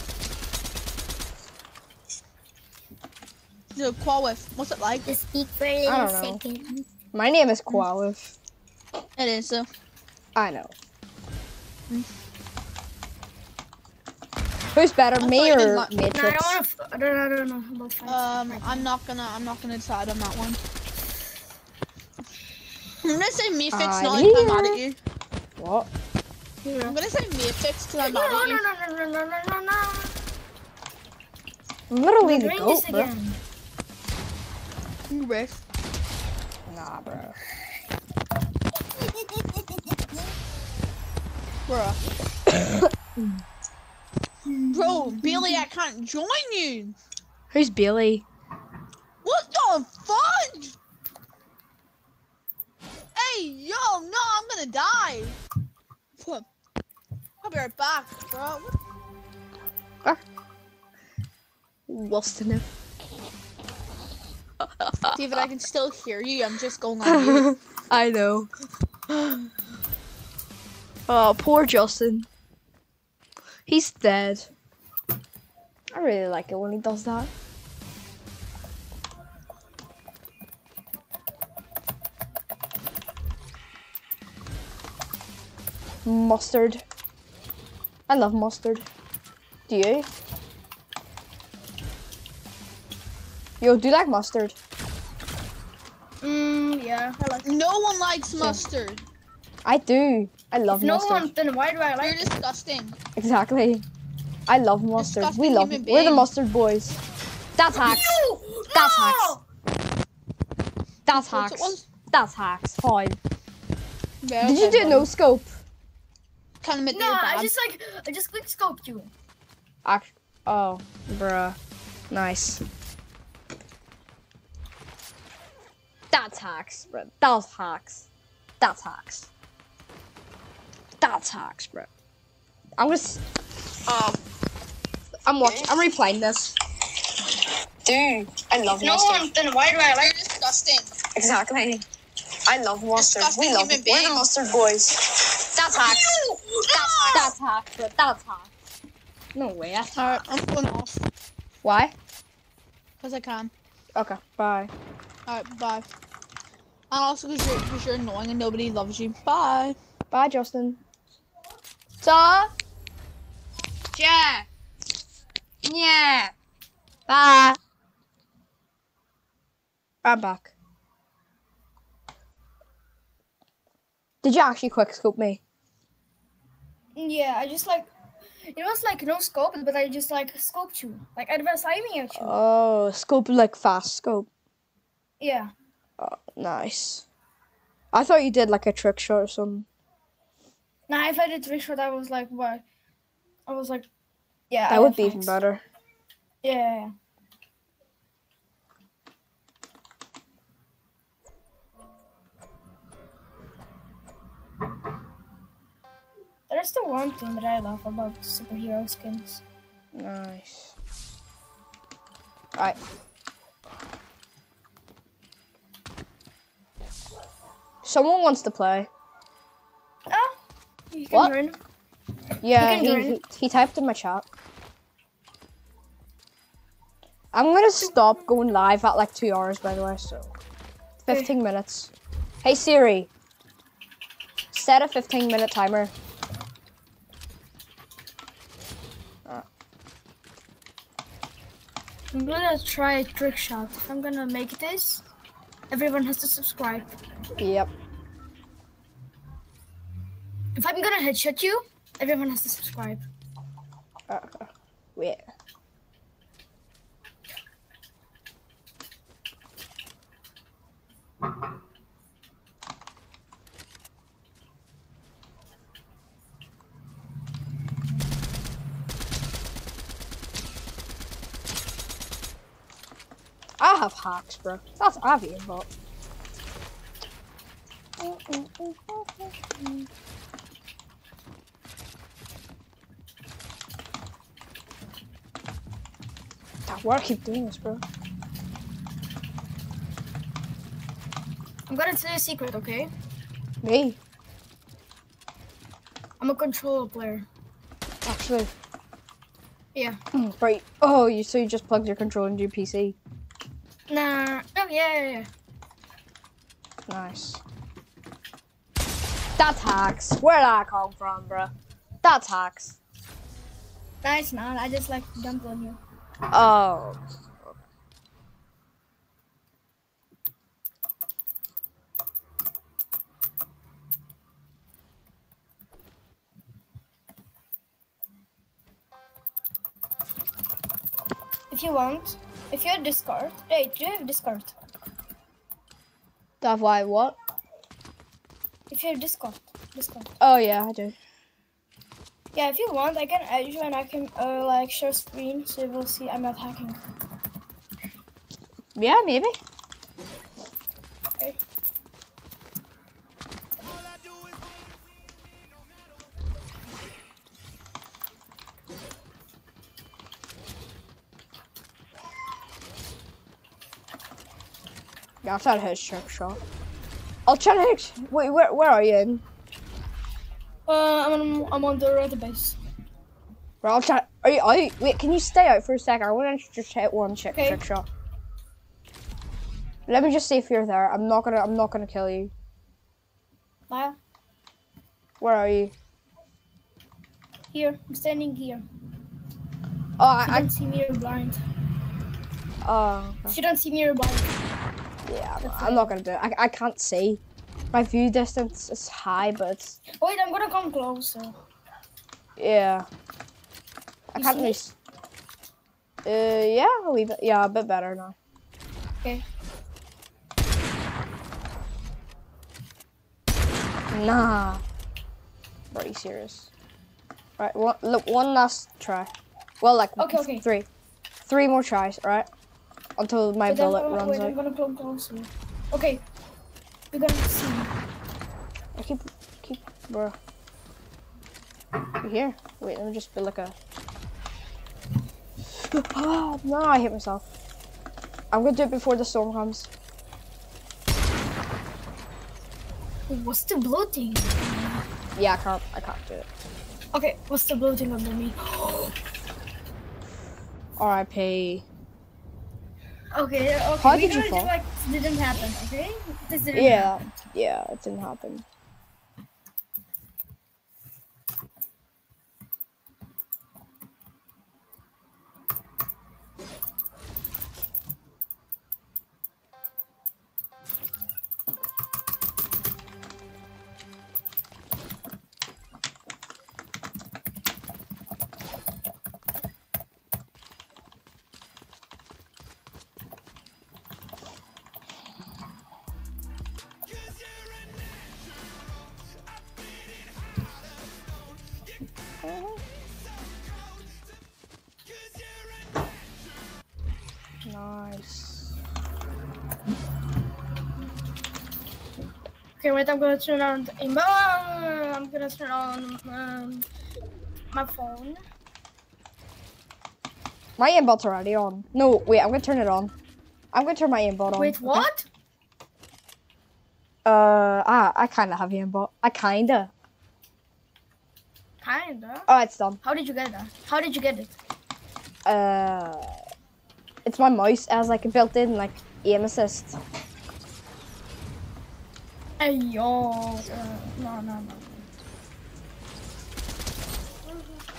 So, Qualwith, what's it like? Just speak for a I little don't know. second. My name is Qualif. It is so. I know. Who's better, I me thought you did or not- No, I don't want to. I don't, I don't know about. Um, I'm not gonna. I'm not gonna decide on that one. I'm gonna say Mefix, I'm not like I'm mad at you. What? I'm gonna say Mefix because I'm no, mad no, at you. no, no, no, no, no, no. I'm literally We're the goat, bro. again. You Rick. Nah, bro. Bruh. Bro, Billy, I can't join you. Who's Billy? What the fudge? Hey, yo, no, I'm gonna die. I'll be right back, bro. Ah. Wilson. David, I can still hear you. I'm just going on mute. I know. Oh, poor Justin. He's dead. I really like it when he does that. Mustard. I love mustard. Do you? Yo, do you like mustard? Mm, yeah, I like. No one likes mustard. I do. I love If no mustard. one, then why do I like You're it? disgusting. Exactly. I love mustard. Disgusting We love human We're the mustard boys. That's hacks. That's hacks. That's What's hacks. That's hacks. Fine. Yeah, Did you do no scope? Can't admit No, you're I just like I just quick scoped you. Act- oh, bruh. Nice. That's hacks, bro. That's hacks. That's hacks. That's hacks, bro. I'm gonna. Um, I'm watching. I'm replaying this. Dude, I love No one, then why do I You're like? disgusting. Exactly. I love mustard. Disgusting We love human it. We're the monster boys. That's hacks. That's, that's hacks, bro. That's hacks. No way. That's Alright, I'm going off. Why? Because I can. Okay. Bye. Alright, bye. And also because you're, 'cause you're annoying and nobody loves you. Bye. Bye, Justin. Ta. Yeah. Yeah. Bye. I'm back. Did you actually quick scope me? Yeah, I just like. It was like no scope, but I just like scoped you, like advanced aiming at you. Oh, scope like fast scope. yeah. Oh, nice. I thought you did like a trick shot or something. Now if I did trick shot, I was like, what? I was like, yeah. I That would have be even better. Yeah, yeah. The one thing that I love about superhero skins. Nice. Alright. Someone wants to play. Ah, you can What? join. Yeah, can he, he, he typed in my chat. I'm gonna stop going live at like two hours, by the way, so 15 minutes. Hey Siri, set a 15 minute timer. I'm gonna try a trick shot. If I'm gonna make this, everyone has to subscribe. Yep. If I'm gonna headshot you, everyone has to subscribe. Uh, wait. I have hacks, bro. That's obvious, but. Why do I keep doing this, bro? I'm gonna tell you a secret, okay? Me, I'm a controller player. actually. Yeah. Hmm, right. Oh, you so you just plugged your controller into your PC. Nah. Oh yeah. Nice. That's hacks. Where'd that come from, bro? That's hacks. Nice man. I just like dumped on you. Oh. If you want, if you have Discord, hey, do you have Discord? That why what? If you have Discord. Discord. Oh yeah, I do. Yeah, if you want, I can add you and I can uh, like share screen so you will see I'm not hacking. Yeah, maybe. Yeah, I'll try to hit a trick shot. I'll try to hit. Wait, where where are you? In? Uh, I'm on, I'm on the red base. Right, I'll try. Are you? Are you? Wait, can you stay out for a second? I want to just hit one trick Okay. trick shot. Let me just see if you're there. I'm not gonna. I'm not gonna kill you. Lyle, Where are you? here. I'm standing here. Oh, You I. don't see me, you're blind. I oh, If you don't see me, you're blind. Yeah. I'm, I'm not gonna do it. I, I can't see. My view distance is high, but it's Wait, I'm gonna come closer. yeah. I You can't see really. Uh, yeah, a wee bit. Yeah, a bit better now. Okay. Nah. Are you serious? Right, one, look, one last try. Well, like Okay, okay. three, three more tries. All right, until my I'm bullet runs wait, I'm out. gonna come closer. Okay. You're gonna see. I keep, keep, bro. You here? Wait, let me just build like a. Oh, no, I hit myself. I'm gonna do it before the storm comes. What's the bloating? Yeah, I can't. I can't do it. Okay, what's the bloating under me? R.I.P. Okay, okay. How we did you fall? Like, didn't happen, okay? This didn't Yeah, happen. yeah, it didn't happen. I'm gonna turn on I'm gonna turn on um, my phone. My aimbot's already on. No, wait, I'm gonna turn it on. I'm gonna turn my aimbot on. Wait, what? Uh, ah, I kinda have aimbot. I kinda. Kinda. Oh, it's done. How did you get that? How did you get it? Uh, it's my mouse as like a built-in like aim assist. Hey, yo. Uh, no, no, no.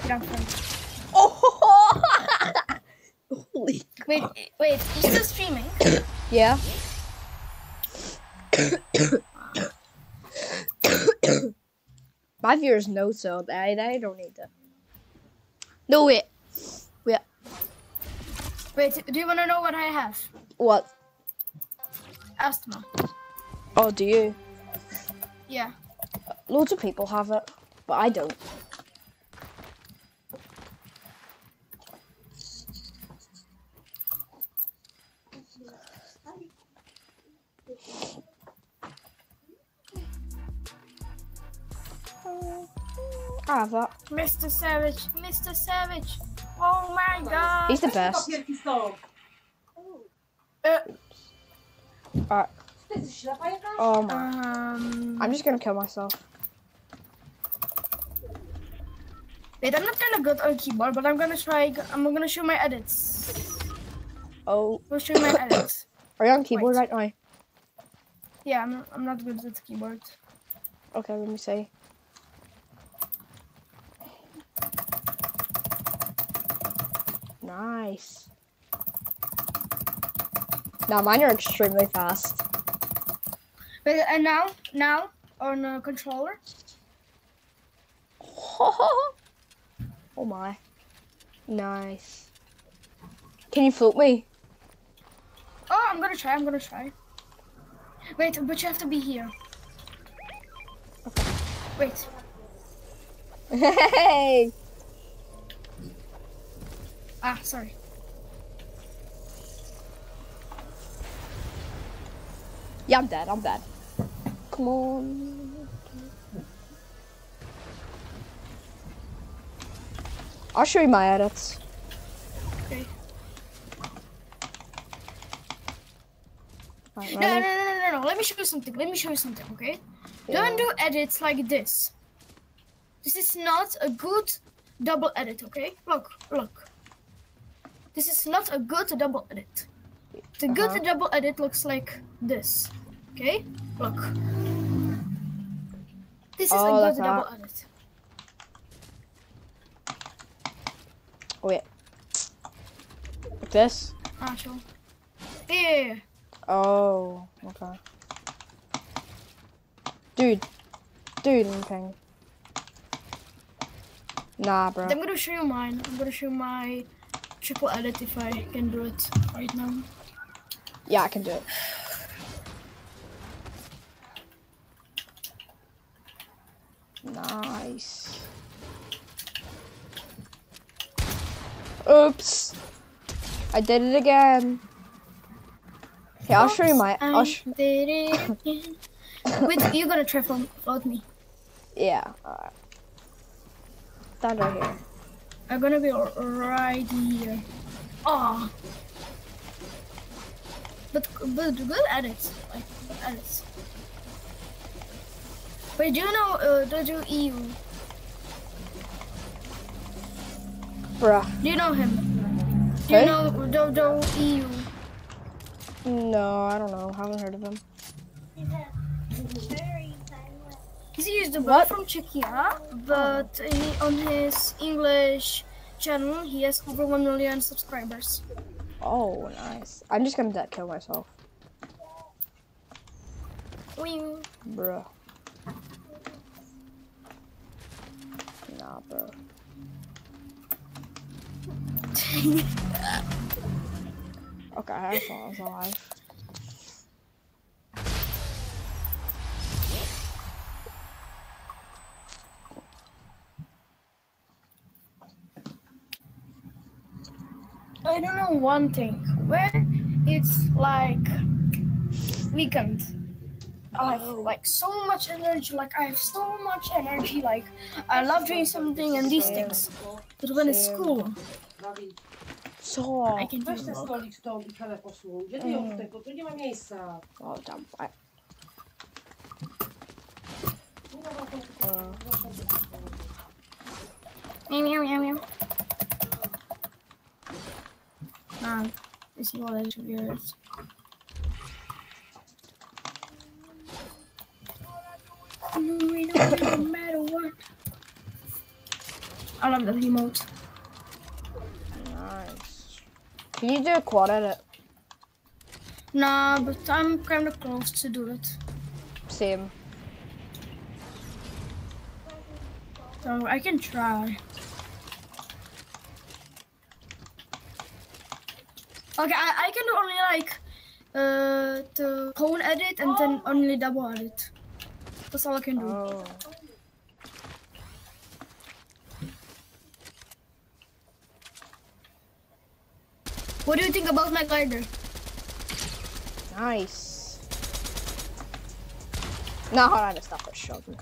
Get. Oh! Holy. Wait, wait, you still streaming? Yeah. My viewers know, so they they don't need to. No wait. Wait. Wait, do you wanna know what I have? What? Asthma. Oh, do you? Yeah. Loads of people have it, but I don't. I have that. Mr. Savage, Mr. Savage. Oh my god. He's the best. Uh, Alright. Oh my. um, I'm just gonna kill myself. wait, I'm not gonna go on keyboard, but I'm gonna try. I'm gonna show my edits. Oh. We'll show my edits. Are you on keyboard Wait. right now? Yeah, I'm, I'm not good with keyboard. Okay, let me see. Nice. Now mine are extremely fast. And now, now on a controller. oh my. Nice. Can you float me? Oh, I'm gonna try. I'm gonna try. Wait, but you have to be here. Wait. Hey! Ah, sorry. Yeah, I'm dead. I'm dead. Come on. I'll show you my edits. Okay. Alright, No, no, no, no, no, no. Let me show you something. Let me show you something, okay? Don't do edits like this. This is not a good double edit, okay? Look, look. This is not a good double edit. The good Uh-huh. double edit looks like this, okay? Look. This is Oh, a that's good double edit. Oh, wait. Like this? Ah, sure. Yeah, yeah, yeah. Oh, okay. Dude. Dude, okay. Nah, bro. I'm gonna show you mine. I'm gonna show my triple edit if I can do it right now. Yeah, I can do it. Nice. Oops. I did it again. Yeah, I'll show you my. I'll I sh- did it again. Wait, you're gonna try float, float me. yeah. Alright. Stand right here. I'm gonna be r- right here. Ah. But but good edits, like good edits. Wait, do you know uh, you EU? Bruh. Do you know him? Do you Hey? know Dojo EU? No, I don't know. Haven't heard of him. He's used the What? from Czechia, but he, on his English channel he has over one million subscribers. Oh, nice. I'm just gonna kill myself. Wing. Bruh. Nah, bro. Okay, I I was alive. I don't know one thing. When it's like weekend, I have like so much energy. Like I have so much energy. Like I love doing something and these things. But when it's school, So, I can do Weź ten work. stolik stąd i siadaj po stół. Gdzie ty ją mm. tego? Tu nie ma miejsca. oh damn. I, Meow meow meow meow. Nah, this is all that weird. No, don't no matter what. I love the emote. nice. Can you do a quad edit? Nah, but I'm kind of close to do it. Same. So I can try. Okay, I, I can do only like uh the cone edit and then only double edit. That's all I can do. Oh. What do you think about my glider? Nice. Now hold on to stop for shoving.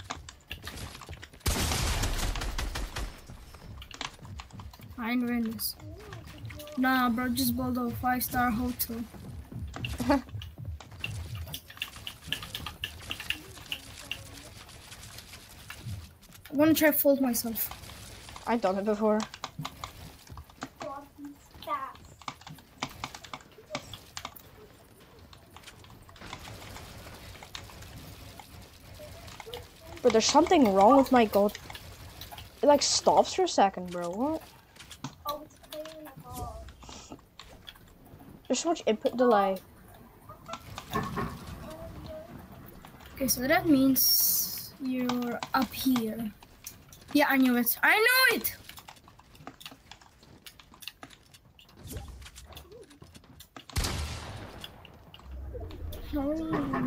I ain't doing this. Nah, bro, just build a five star hotel. I'm gonna try fold myself. I've done it before. But there's something wrong with my gold. It like stops for a second, bro. What? There's so much input delay. Okay, so that means you're up here. Yeah, I knew it. I knew it! Oh.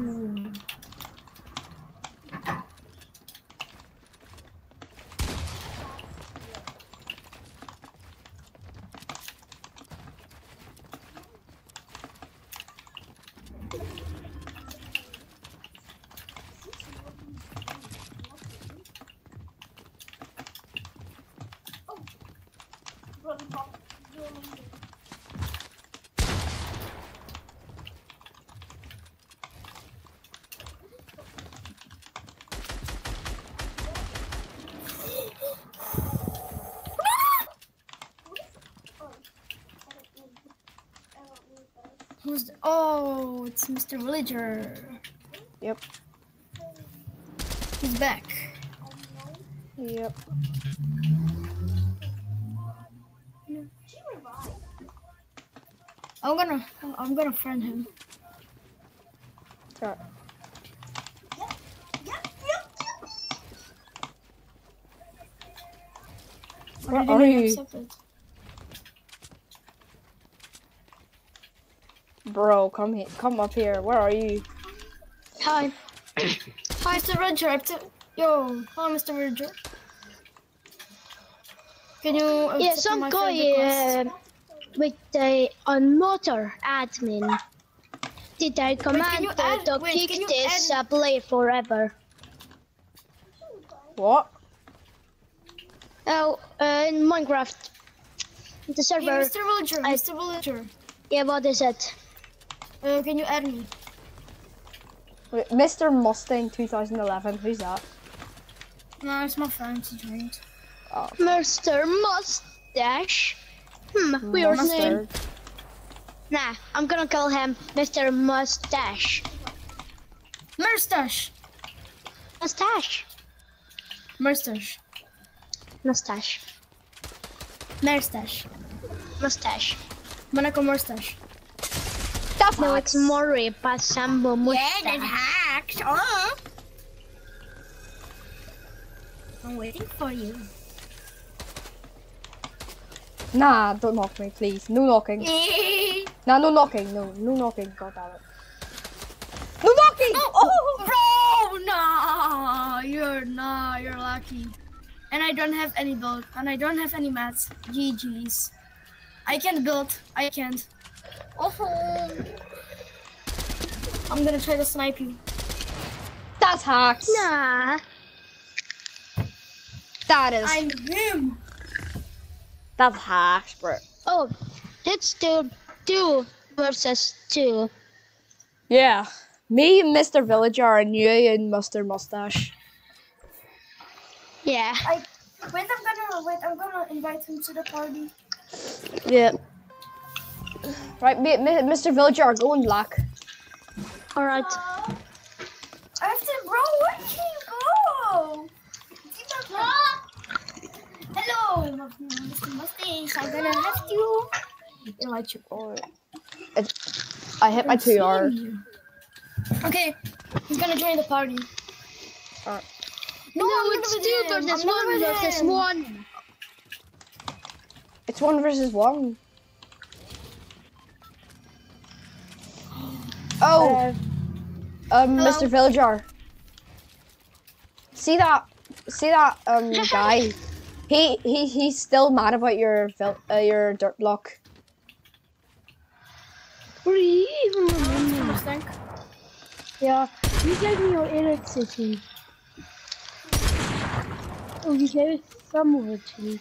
Who's the- oh, it's Mr. Vilgar. Yep. He's back. Yep. I'm gonna I'm gonna friend him. Or Where are you? accept it? Bro, come here. Come up here. Where are you? Hi. Hi, Mr. Vilgar. I t- Yo, hi, Mr. Vilgar. Can you accept Yeah, some my guy uh, with the on motor admin did I command you to, add- to wait, kick this add- uh, player forever. What? Oh, uh, in Minecraft, the Hey, server. Mr. Vilgar, I- Mr. Vilgar. Yeah, what is it? Uh, can you add me? Wait, Mr. Mustang 2011. Who's that? No, it's my friend. He joined. Mr. Mustache. Hmm, weird name. Mustard. Nah, I'm gonna call him Mr. Mustache. Mustache. Mustache. Mustache. Mustache. Mustache. Mustache. Monaco mustache. That's No, it's more Mori Pasambo Mustache. hacks. Oh. I'm waiting for you. Nah, don't knock me, please. No knocking. Nah, no knocking. No, no knocking. God damn it. No knocking! Oh! Bro, nah, you're nah, you're lucky. And I don't have any build, and I don't have any mats. GG's. I can't build. I can't. Oh. I'm gonna try to snipe you. That's hacks. Nah. That is. I'm him. That's hacks, bro. Oh, it's two, two versus two. Yeah. Me and Mr. Vilgar and you and Mr. Mustache. Yeah. I wait. I'm gonna wait. I'm gonna invite him to the party. Yeah. Right, mi- mi- Mr. Vilgar, go in black. All right. I have to, bro. Where can you go? Hello, Mr. Mustache. I'm gonna have to invite you. Oh, it, I hit my two R. Okay, he's gonna join the party. Alright. No, No, I'm it's gonna two with versus one with versus one. It's one versus one. Oh, um, Hello? Mr. Vilgar. See that? See that um guy? He he he's still mad about your uh, your dirt block. What do you even remember? Mustang. Yeah, you gave me your electricity. Oh, you gave some of it to me.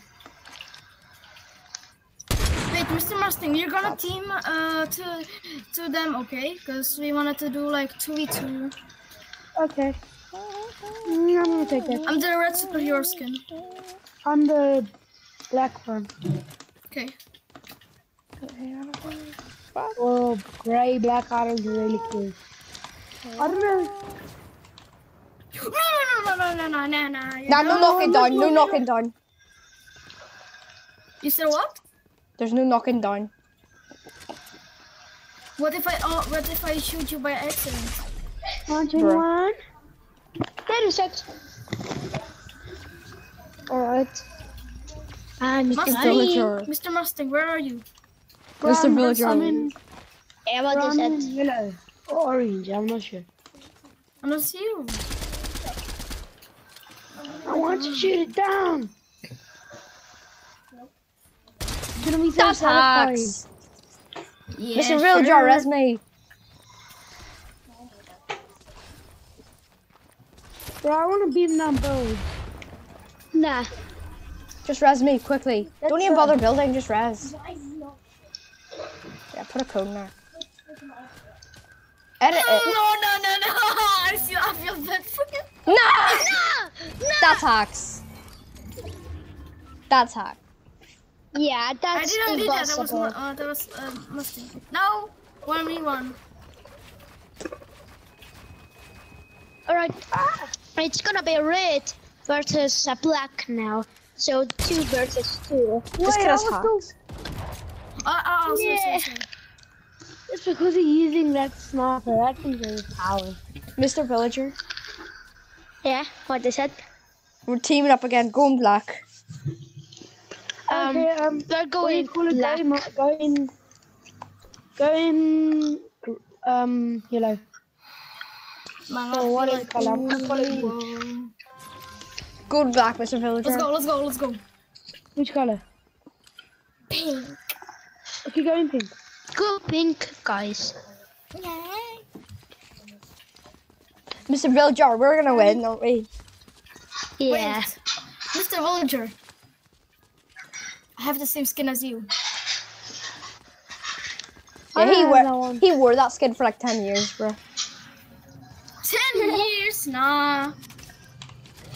Wait, Mr. Mustang, you're gonna team uh to to them, okay? Because we wanted to do like two v two. Okay. Mm, I'm gonna take that. I'm the red superhero skin. I'm the black one. Okay. Oh, gray, black, I don't really care. I don't know. No, no, no, no, no, no, no, no. you Nah, no don't- knocking down. No knocking down. You said what? There's no knocking down. What if I oh, what if I shoot you by accident? One, two, Bruh. one. That is it. Alright. I'm Mustang, Vilgar. Mr. Mustang, where are you? Mr. Brown, Vilgar. I'm in, Yeah, what is brown it? yellow. Or orange, I'm not sure. I don't see you. I want to shoot it down. It's gonna be so That's satisfying. hacks. Yeah, Mr. Vilgar, that's me. Bro, I want to beat them both. Nah. Just res me quickly. Don't even bother building. Just res. Yeah, put a code in there. Edit No, it. no, no, no. I feel, I feel bad for you. No! No, no. That's hacks. That's hack. Yeah, that's good. I didn't do that. That was, impossible. uh, that was uh, mistake. No, one v one. Alright, ah! it's gonna be red versus a black now. So two versus two. This kid has I was hacks. Uh, so, Yeah. so, so. It's because he's using that sniper. That thing's very powerful. Mr. Vilgar. Yeah, what they said. We're teaming up again. Going black. Um, okay, um, they're what do you going call it? black. Go in, go in, um, yellow. Man, So I what color? I'm gonna follow you. Whoa. Going black, Mr. Vilgar. Let's go, let's go, let's go. Which color? Pink. Okay, go in pink. Go pink, guys. Yay! Mr. Vilgar, we're gonna win, don't we? Yeah. Wait. Mr. Vilgar. I have the same skin as you. Yeah, he, wore, no he wore that skin for like 10 years, bro. Ten years? Nah.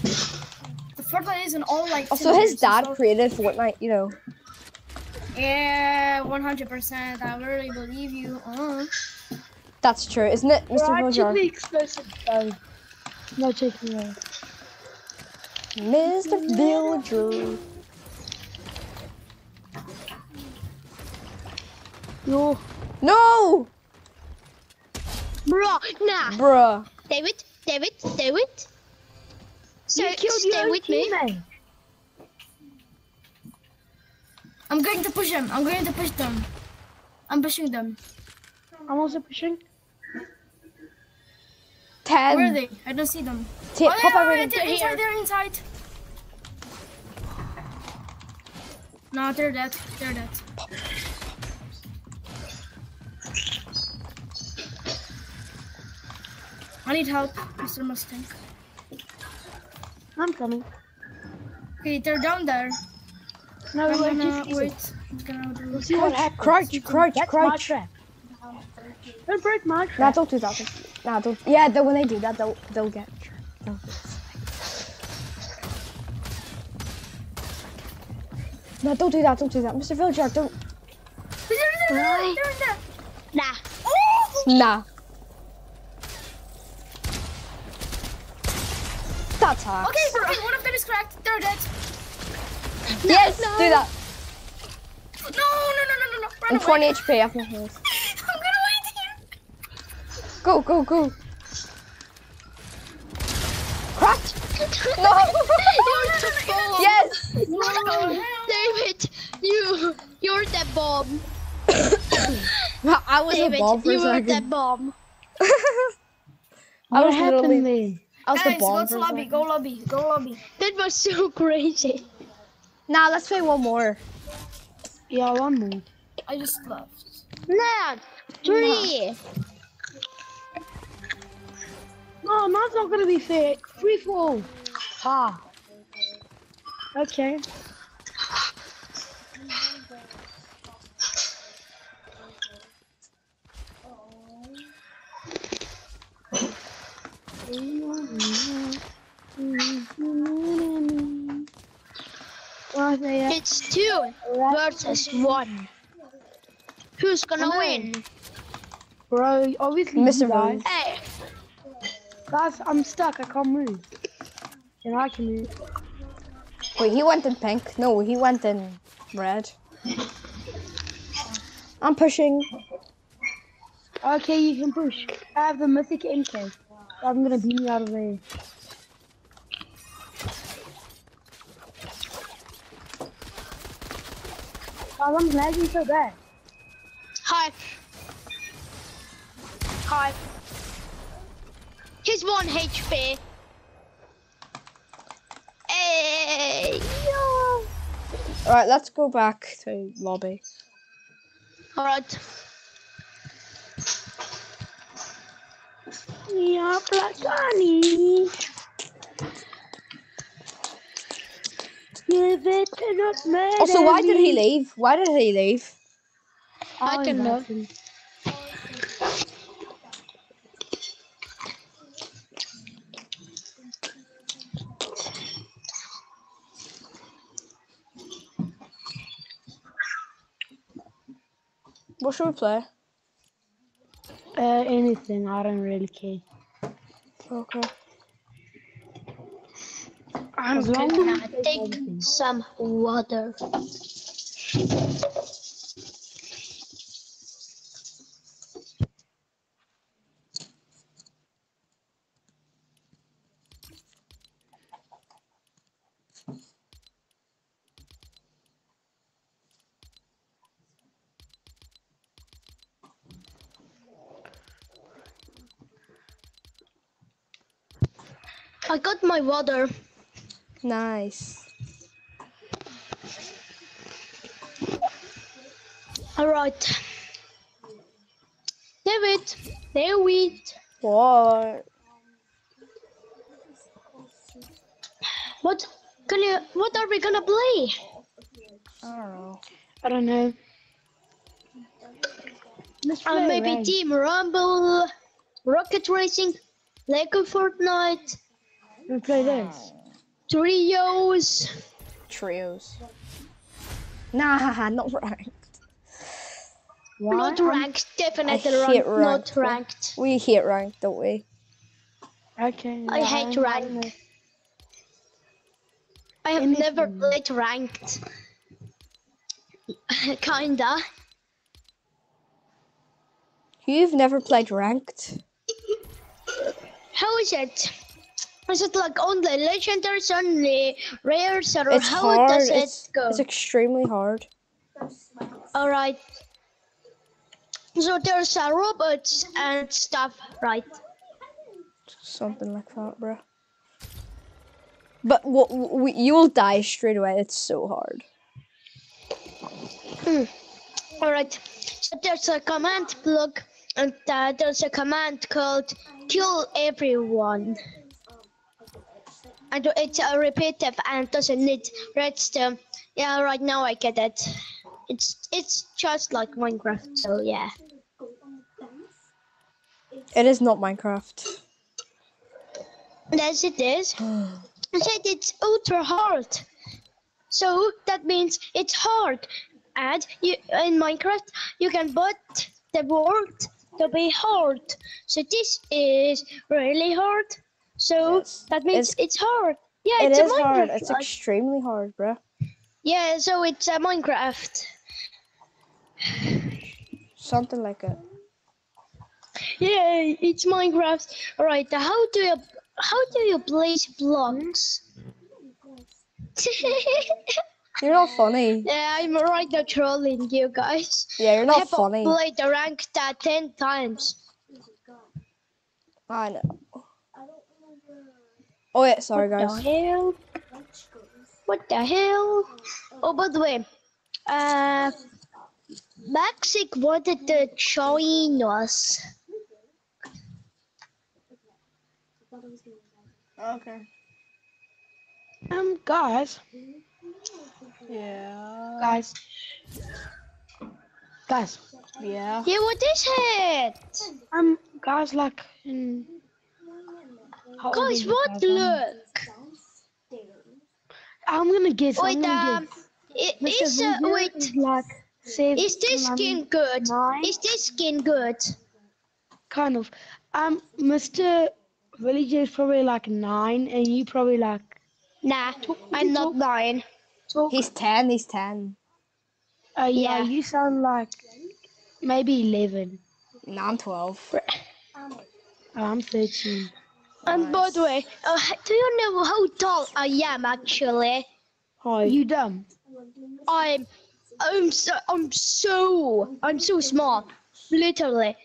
The Fortnite isn't all like. Also, his years, dad so- created Fortnite, you know. Yeah, 100%. I really believe you. Uh. That's true, isn't it, Mr. Right, Vilgar? should be explosive though. No checking away. Mr. Vilgar. Yo, No! Bro, nah. Bruh. David, David, David. So you killed stay your own with me. teammate. I'm going to push them. I'm going to push them. I'm pushing them. I'm also pushing. 10. Where are they? I don't see them. Ta- oh, pop yeah, everything. they're inside. They're inside. No, they're dead. They're dead. I need help, Mr. Mustang. I'm coming. Okay, they're down there. No, I'm wait, gonna just wait. I'm gonna do We'll see what happens. Crouch, crouch, That's my crouch. trap. Don't break my trap. Nah, don't do that. Nah, don't. Yeah, then when they do that, they'll they'll get. they'll- No, don't do that. Don't do that, Mr. Vilgar. Don't. They're in there. They're in there. Oh! Nah. Nah. That's. Okay, okay, one of them is cracked. They're dead. Yes, do that. No, no, no, no, no, no. Run I'm away. 20 HP. I have no health. I'm gonna wait here. Go, go, go. Cracked. No. You're the bomb. yes. No. David, you, you're the bomb. I was David, a bomb for a you were the second. bomb. I What was happened literally. there? I was the Guys, go to lobby. second. Go lobby. Go lobby. That was so crazy. Nah, let's play one more. Yeah, one more. I just left. Nah. Three. No, that's not gonna be fair. Free fall. Ah. Okay. It's two versus one. Who's gonna Come win? Bro, obviously Mr. you guys. Hey, Guys, I'm stuck. I can't move. And I can move. Wait, he went in pink. No, he went in red. I'm pushing. Okay, you can push. I have the mythic MK. I'm gonna beam you out of there. Guys, I'm lagging so bad. hi. Hi. He's one HP. Hey, yo. Alright, let's go back to lobby. Alright. Yeah, Blackani. Give they cannot murder Also, why did he leave? Why did he leave? I Oh, don't know. nothing. What should we play? Uh, anything. I don't really care. Okay. I'm gonna take everything. some water. I got my water. Nice. All right. David, David, What? what can you? What are we gonna play? I don't know. I don't know. Let's Uh, maybe. Team Rumble, Rocket Racing, Lego Fortnite, We play this. Trios. Trios. Nah, not ranked. Why? Not ranked, definitely I hate ranked, not ranked, We hate ranked, don't we? Okay. I hate I'm- rank. I have Anything. never played ranked. Kinda. You've never played ranked? How is it? Is it like only legendaries, only rares, or It's how hard. does it It's, go? it's extremely hard. All right. So there's uh, robots and stuff, right? Something like that, bro. But what we, you'll die straight away. It's so hard. All right. So there's a command block, and uh, there's a command called "kill everyone." And it's uh, repetitive and doesn't need redstone. Yeah, right now I get it. It's it's just like Minecraft, so yeah. It is not Minecraft. Yes, it is. I said it's ultra hard. So that means it's hard. And you in Minecraft you can put the word to be hard. So this is really hard. So Yes. that means It's- it's, hard. Yeah, It it's is hard. It's extremely hard, bro. yeah, so it's a Minecraft. Something like it. Yeah, it's Minecraft. Alright, how do you how do you place blocks? You're not funny. Yeah, I'm right now trolling you guys. Yeah, you're I not have funny. played the rank that uh, 10 times. I know. Oh yeah, sorry What the guys. hell? What the hell? Oh, by the way, uh, Maxic wanted to join us. Okay. Um, guys, Yeah. guys, guys. Yeah. Yeah, what is it? Um, guys, like, in, how old are Guys, you what guys? Um, look? I'm gonna guess. I'm Wait, gonna um, guess. i- Mr. uh, wait, is like seven, is this skin good? nine. Is this skin good? Kind of. Um, Mr. Vilgar is probably like nine, and you probably like. Nah, I'm not nine. He's ten. He's ten. Uh, yeah, Yeah. you sound like maybe eleven. No, I'm twelve. Oh, I'm thirteen. And by the way, uh, do you know how tall I am actually? Hi. You dumb. I'm, I'm so, I'm so, I'm so small. Literally,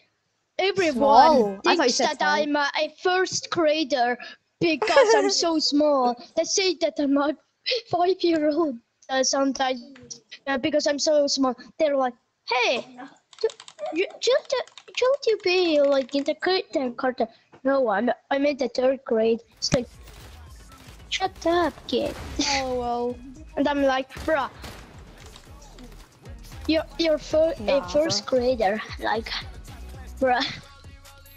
everyone Small? I thought you thinks that tall. I'm a, a first grader because I'm so small. They say that I'm a five-year-old uh, sometimes uh, because I'm so small. They're like, "Hey, sh- sh- should should you be like in the kindergarten?" No, I'm I'm in the third grade. It's like, shut up, kid. Oh well. And I'm like, bruh, you're, you're fir- Nah, a first grader. Like, bruh.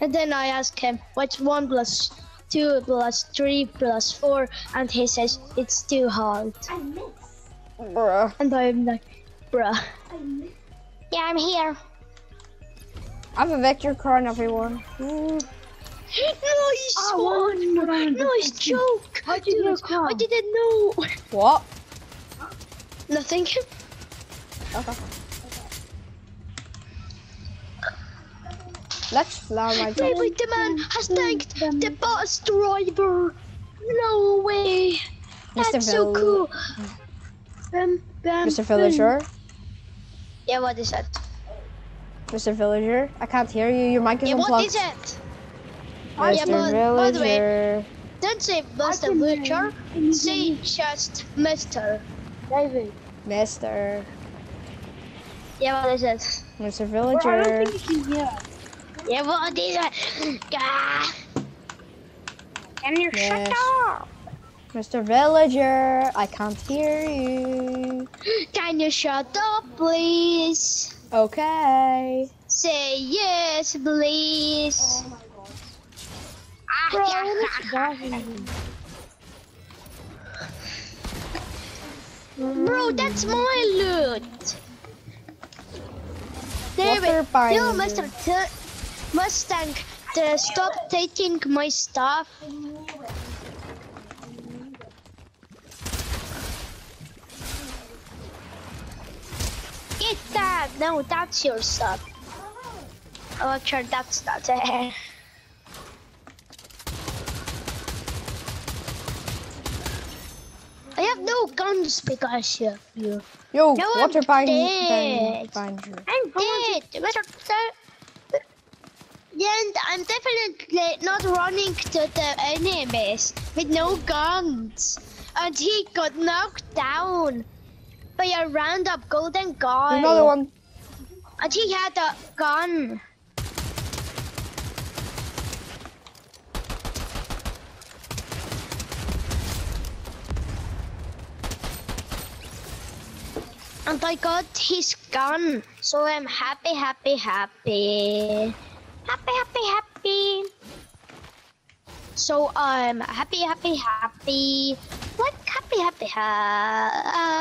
And then I ask him, what's 1 plus 2 plus 3 plus 4? And he says, it's too hard. I miss. Bruh. And I'm like, bruh. I miss. Yeah, I'm here. I'm a victory crown, everyone. Mm. Ooh. nice one! Nice joke! How'd you get? I didn't know! What? Nothing. Okay. Let's fly my Wait, wait, the man has thanked the bus driver! No way! Mr. That's so Vill- cool! Bam, bam, Mr. Vilgar? Yeah, what is that? Mr. Vilgar? I can't hear you. Your mic is Yeah, unplugged. what is it? Yeah, Mr. but- by the way- Vilgar. Don't say Mr. Butcher, say just Mr. David. Mr. Yeah, what is it? Mr. Bro, I Vilgar. don't think you can hear. Yeah, what is it? Ah. Can you Yes. shut up? Mr. Vilgar, I can't hear you. Can you shut up, please? Okay. Say yes, please. Bro. Bro, that's my loot. David, Water tell binder. Mr. T- Mustang to stop taking my stuff. Get that! No, that's your stuff. Oh, sure, that's not it. I have no guns because of you. Yo, No, water I'm dead. binder. I'm dead. Sir. And I'm definitely not running to the enemies with no guns. And he got knocked down by a random golden guy. Another one. And he had a gun. And I got his gun. So I'm happy, happy, happy. Happy, happy, happy. So I'm happy, happy, happy. Like happy, happy, ha-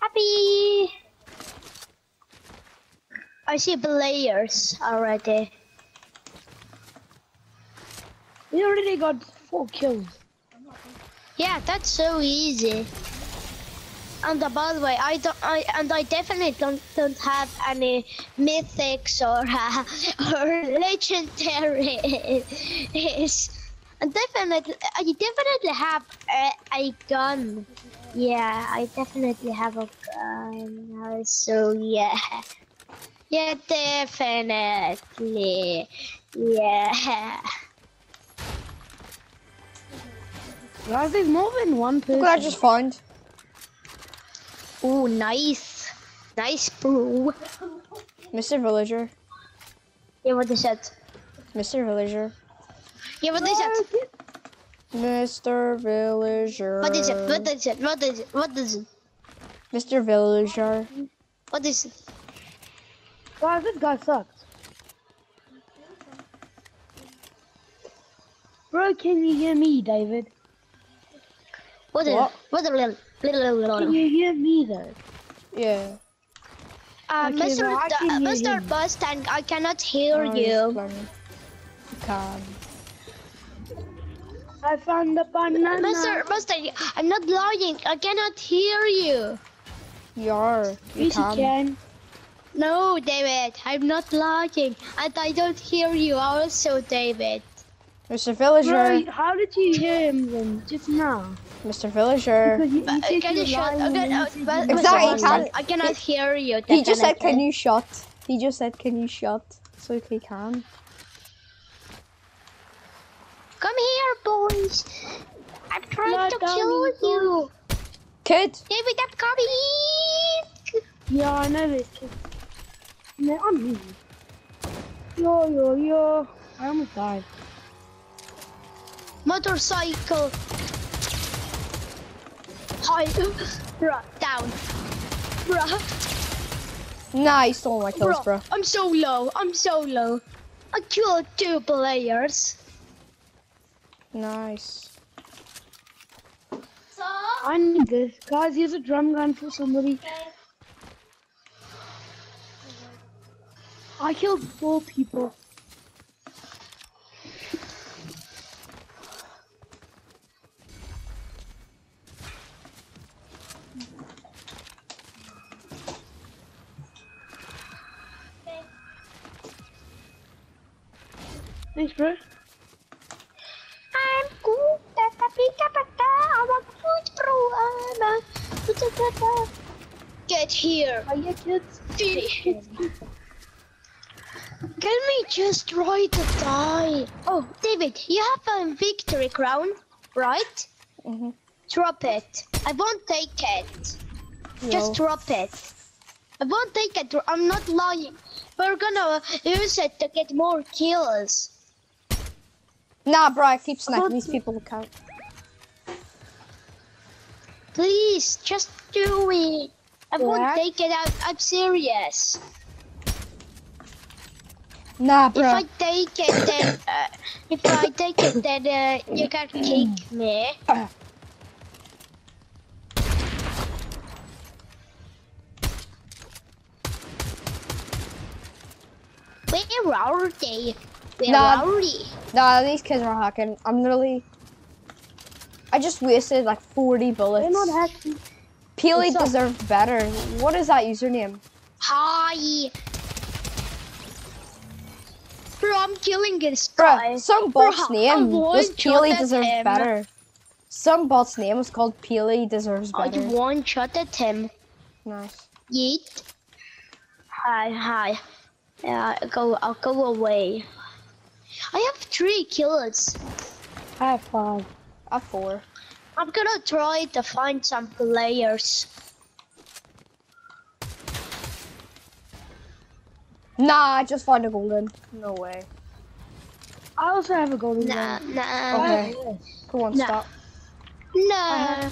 happy. I see players already. We already got four kills. Yeah, that's so easy. And uh, by the way, I don't, I and I definitely don't don't have any mythics or uh, or legendaries. And definitely, I definitely have a, a gun. Yeah, I definitely have a gun. Uh, So yeah, yeah, definitely, yeah. Guys, there's more than one person. Look what I just found. Oh, nice, nice, bro. Mr. Vilgar. Yeah, what is that? Mr. Vilgar. Yeah, what is that? Mr. Vilgar. What is it? What is it? What is it? What is it? Mr. Vilgar. What is it? Guys, this guy sucks. Bro, can you hear me, David? What is What? it? What is it? Little, little, Can little. you hear me though? Yeah. Uh, Okay, Mr. well, I D- uh, hear Mr. you. Mustang, I cannot hear Oh, you. it's funny. Can. I found the banana. Mr. Mustang, I'm not lying. I cannot hear you. You are. You Yes, can. can. No, David, I'm not lying. And I don't hear you also, David. Mr. Vilgar. Bro, how did you hear him then? Just now. Mr. Vilgar. Because you, you said uh, can you were shut? lying Okay, and you said but you Mr. Exactly, I cannot hear you. He just said, can you shut? He just said, can you shut? So he can. Come here, boys. I'm trying Lie to kill you you. Kid! David, I'm coming. Yeah, I know this. kid. No, I'm here. Yo, yo, yo. I almost died. Motorcycle. I, bruh, down. Bruh, Nah, you stole my kills, bro. bruh, I'm so low. I'm so low. I killed two players. Nice. I need this. Guys, here's a drum gun for somebody. I killed four people. Thanks, bro. I'm good at the pika pika. I want food, bro. Get here. Are you kids? Can we just try to die? Oh, David, you have a victory crown, right? Mhm. Drop it. I won't take it. Just drop it. I won't take it. I'm not lying. We're gonna use it to get more kills. Nah, bro, I keep sniping these people account. Please, just do it. I won't take it out. I'm serious. Nah, bro. If. I take it, then uh, if I take it, then uh, you can kick me. Where are they? Where Nah. they? Nah, these kids are hacking. I'm literally. I just wasted like 40 bullets. They're not hacking. Peely deserved better. What is that username? Hi. Bro, I'm killing this guy. Bro, some bot's Bro, name was Peely deserves him. better. Some bot's name was called Peely deserves better. I one shot at him. Nice. Yeet. Hi, hi. Yeah, go. I'll go away. I have three kills. I have five. I have four. I'm gonna try to find some players. Nah, I just found a golden. No way. I also have a golden Nah, gun. nah, oh, Okay. Come on, Nah. stop. nah.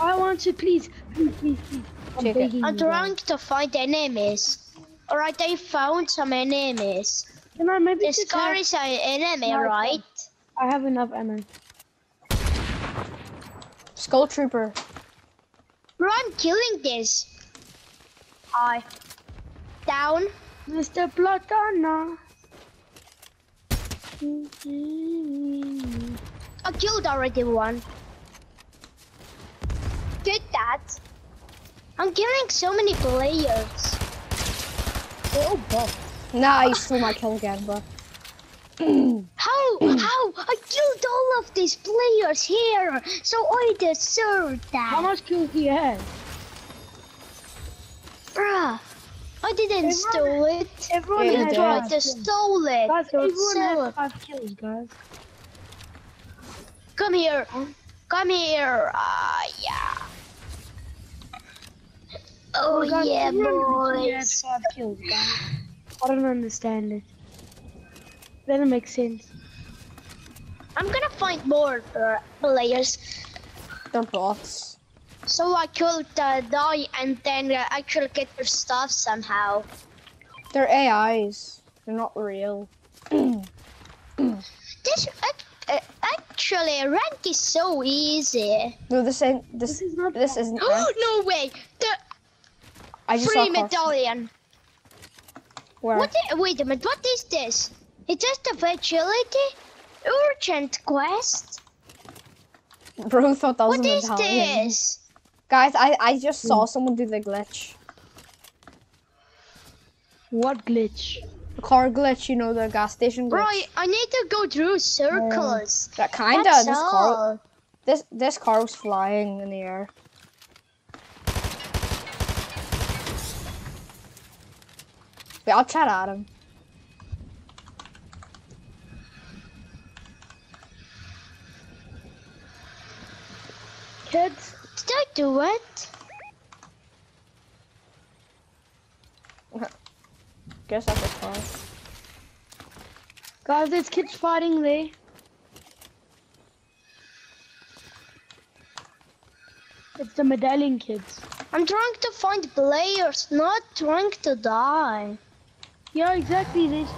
I want to, please, please, please, please. I'm Take begging I'm trying to find enemies. Alright, I found some enemies. Can I maybe This just car is an enemy, No, right? I have enough ammo. Skull Trooper. Bro, I'm killing this. Hi. Down. Mr. Platana. I killed already one. Get that. I'm killing so many players. Oh, boss. Nah, you stole my kill again, bro. How? How? I killed all of these players here, so I deserve that. How much kills do you have? Bruh, I didn't Everyone- steal it. Everyone Yeah, you You has did. tried to kills. steal it. Guys, everyone So- has five kills, guys. Come here. Come here. Ah, yeah. Oh, guys, yeah, everyone has boys. five kills, guys. I don't understand it. Doesn't make sense. I'm gonna find more uh, players They're bots. so I could uh, die and then uh, actually get their stuff somehow. They're AIs. They're not real. This ac- uh, actually rank is so easy. No, this ain't. This. This is not This isn't. ranked. no way! The I just free saw Carson. medallion. Where? What? i- wait a minute. What is this? It's just a vigilante urgent quest? Bro thought that was What a is medallion. this? Guys, I I just saw hmm. someone do the glitch. What glitch? The car glitch, you know, the gas station glitch. Right, I need to go through circles. That kinda. That's this car. This this car was flying in the air. Wait, I'll chat at him. Kids, Did I do it? Guess that's his car. guys, there's kids fighting there. It's the medallion kids. I'm trying to find players, not trying to die. Yeah, exactly. There's,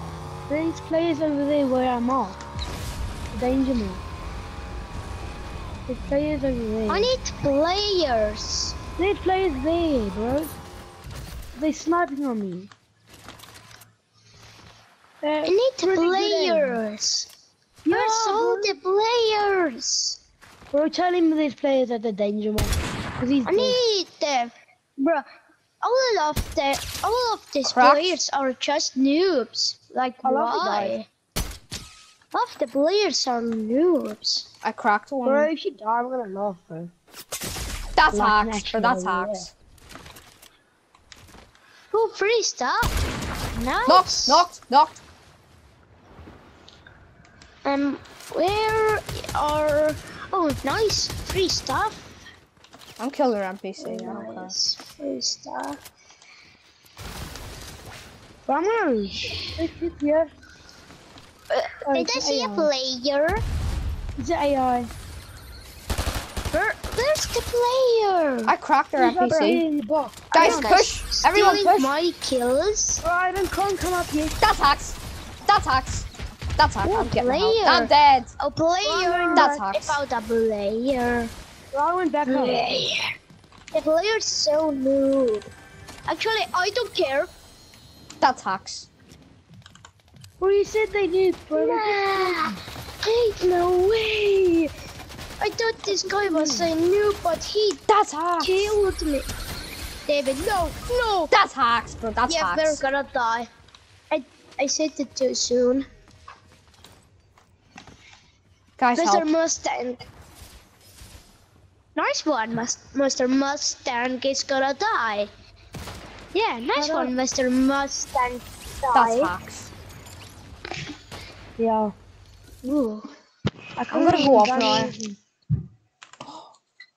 there's players over there where I'm at. The danger man. There's players over there. I need players. There's players there, bro. They're sniping on me. They're I need pretty good aim. players. Yeah, Where's all the players? Bro, tell him there's players at the danger. Cause he's I dead. need them, bro. All of the all of these Cracked. players are just noobs. Like I love why? All of the players are noobs. I cracked one. Bro, if you die, I'm gonna laugh, bro. That's like an hacks, bro. That's warrior. hacks. Oh, free stuff. Nice. Knocked, knocked, knocked. Um, where are? Oh, nice free stuff. I'm killing your NPC. I don't. Nice free stuff. But I'm gonna leave. It's just here. Oh, Did I it's see a AI. player? It's AI. Where, where's the player? I cracked their He's NPC. here in the box. Guys, push! Everyone push! my kills. Bro, I don't can't come up here. That's hacks. That's hacks. That's hacks. Oh, I'm getting out. player. I'm dead. A player. That's hacks. About a player. Bro, I went back. Player. The player's so noob. Actually, I don't care. That's hacks. Bro, you said they did, bro. Nah, ain't no way. I thought this guy was a noob, but he That's hacks. killed me. David, no, no. That's hacks, bro. That's yeah, we're gonna die. I I said it too soon. Guys, Mr. help. Mustang. Nice one, Mr. Mustang is gonna die. Yeah, nice one, Mr. Mustang. That's Die. hacks. Yeah. Ooh. I I'm gonna go off now. now.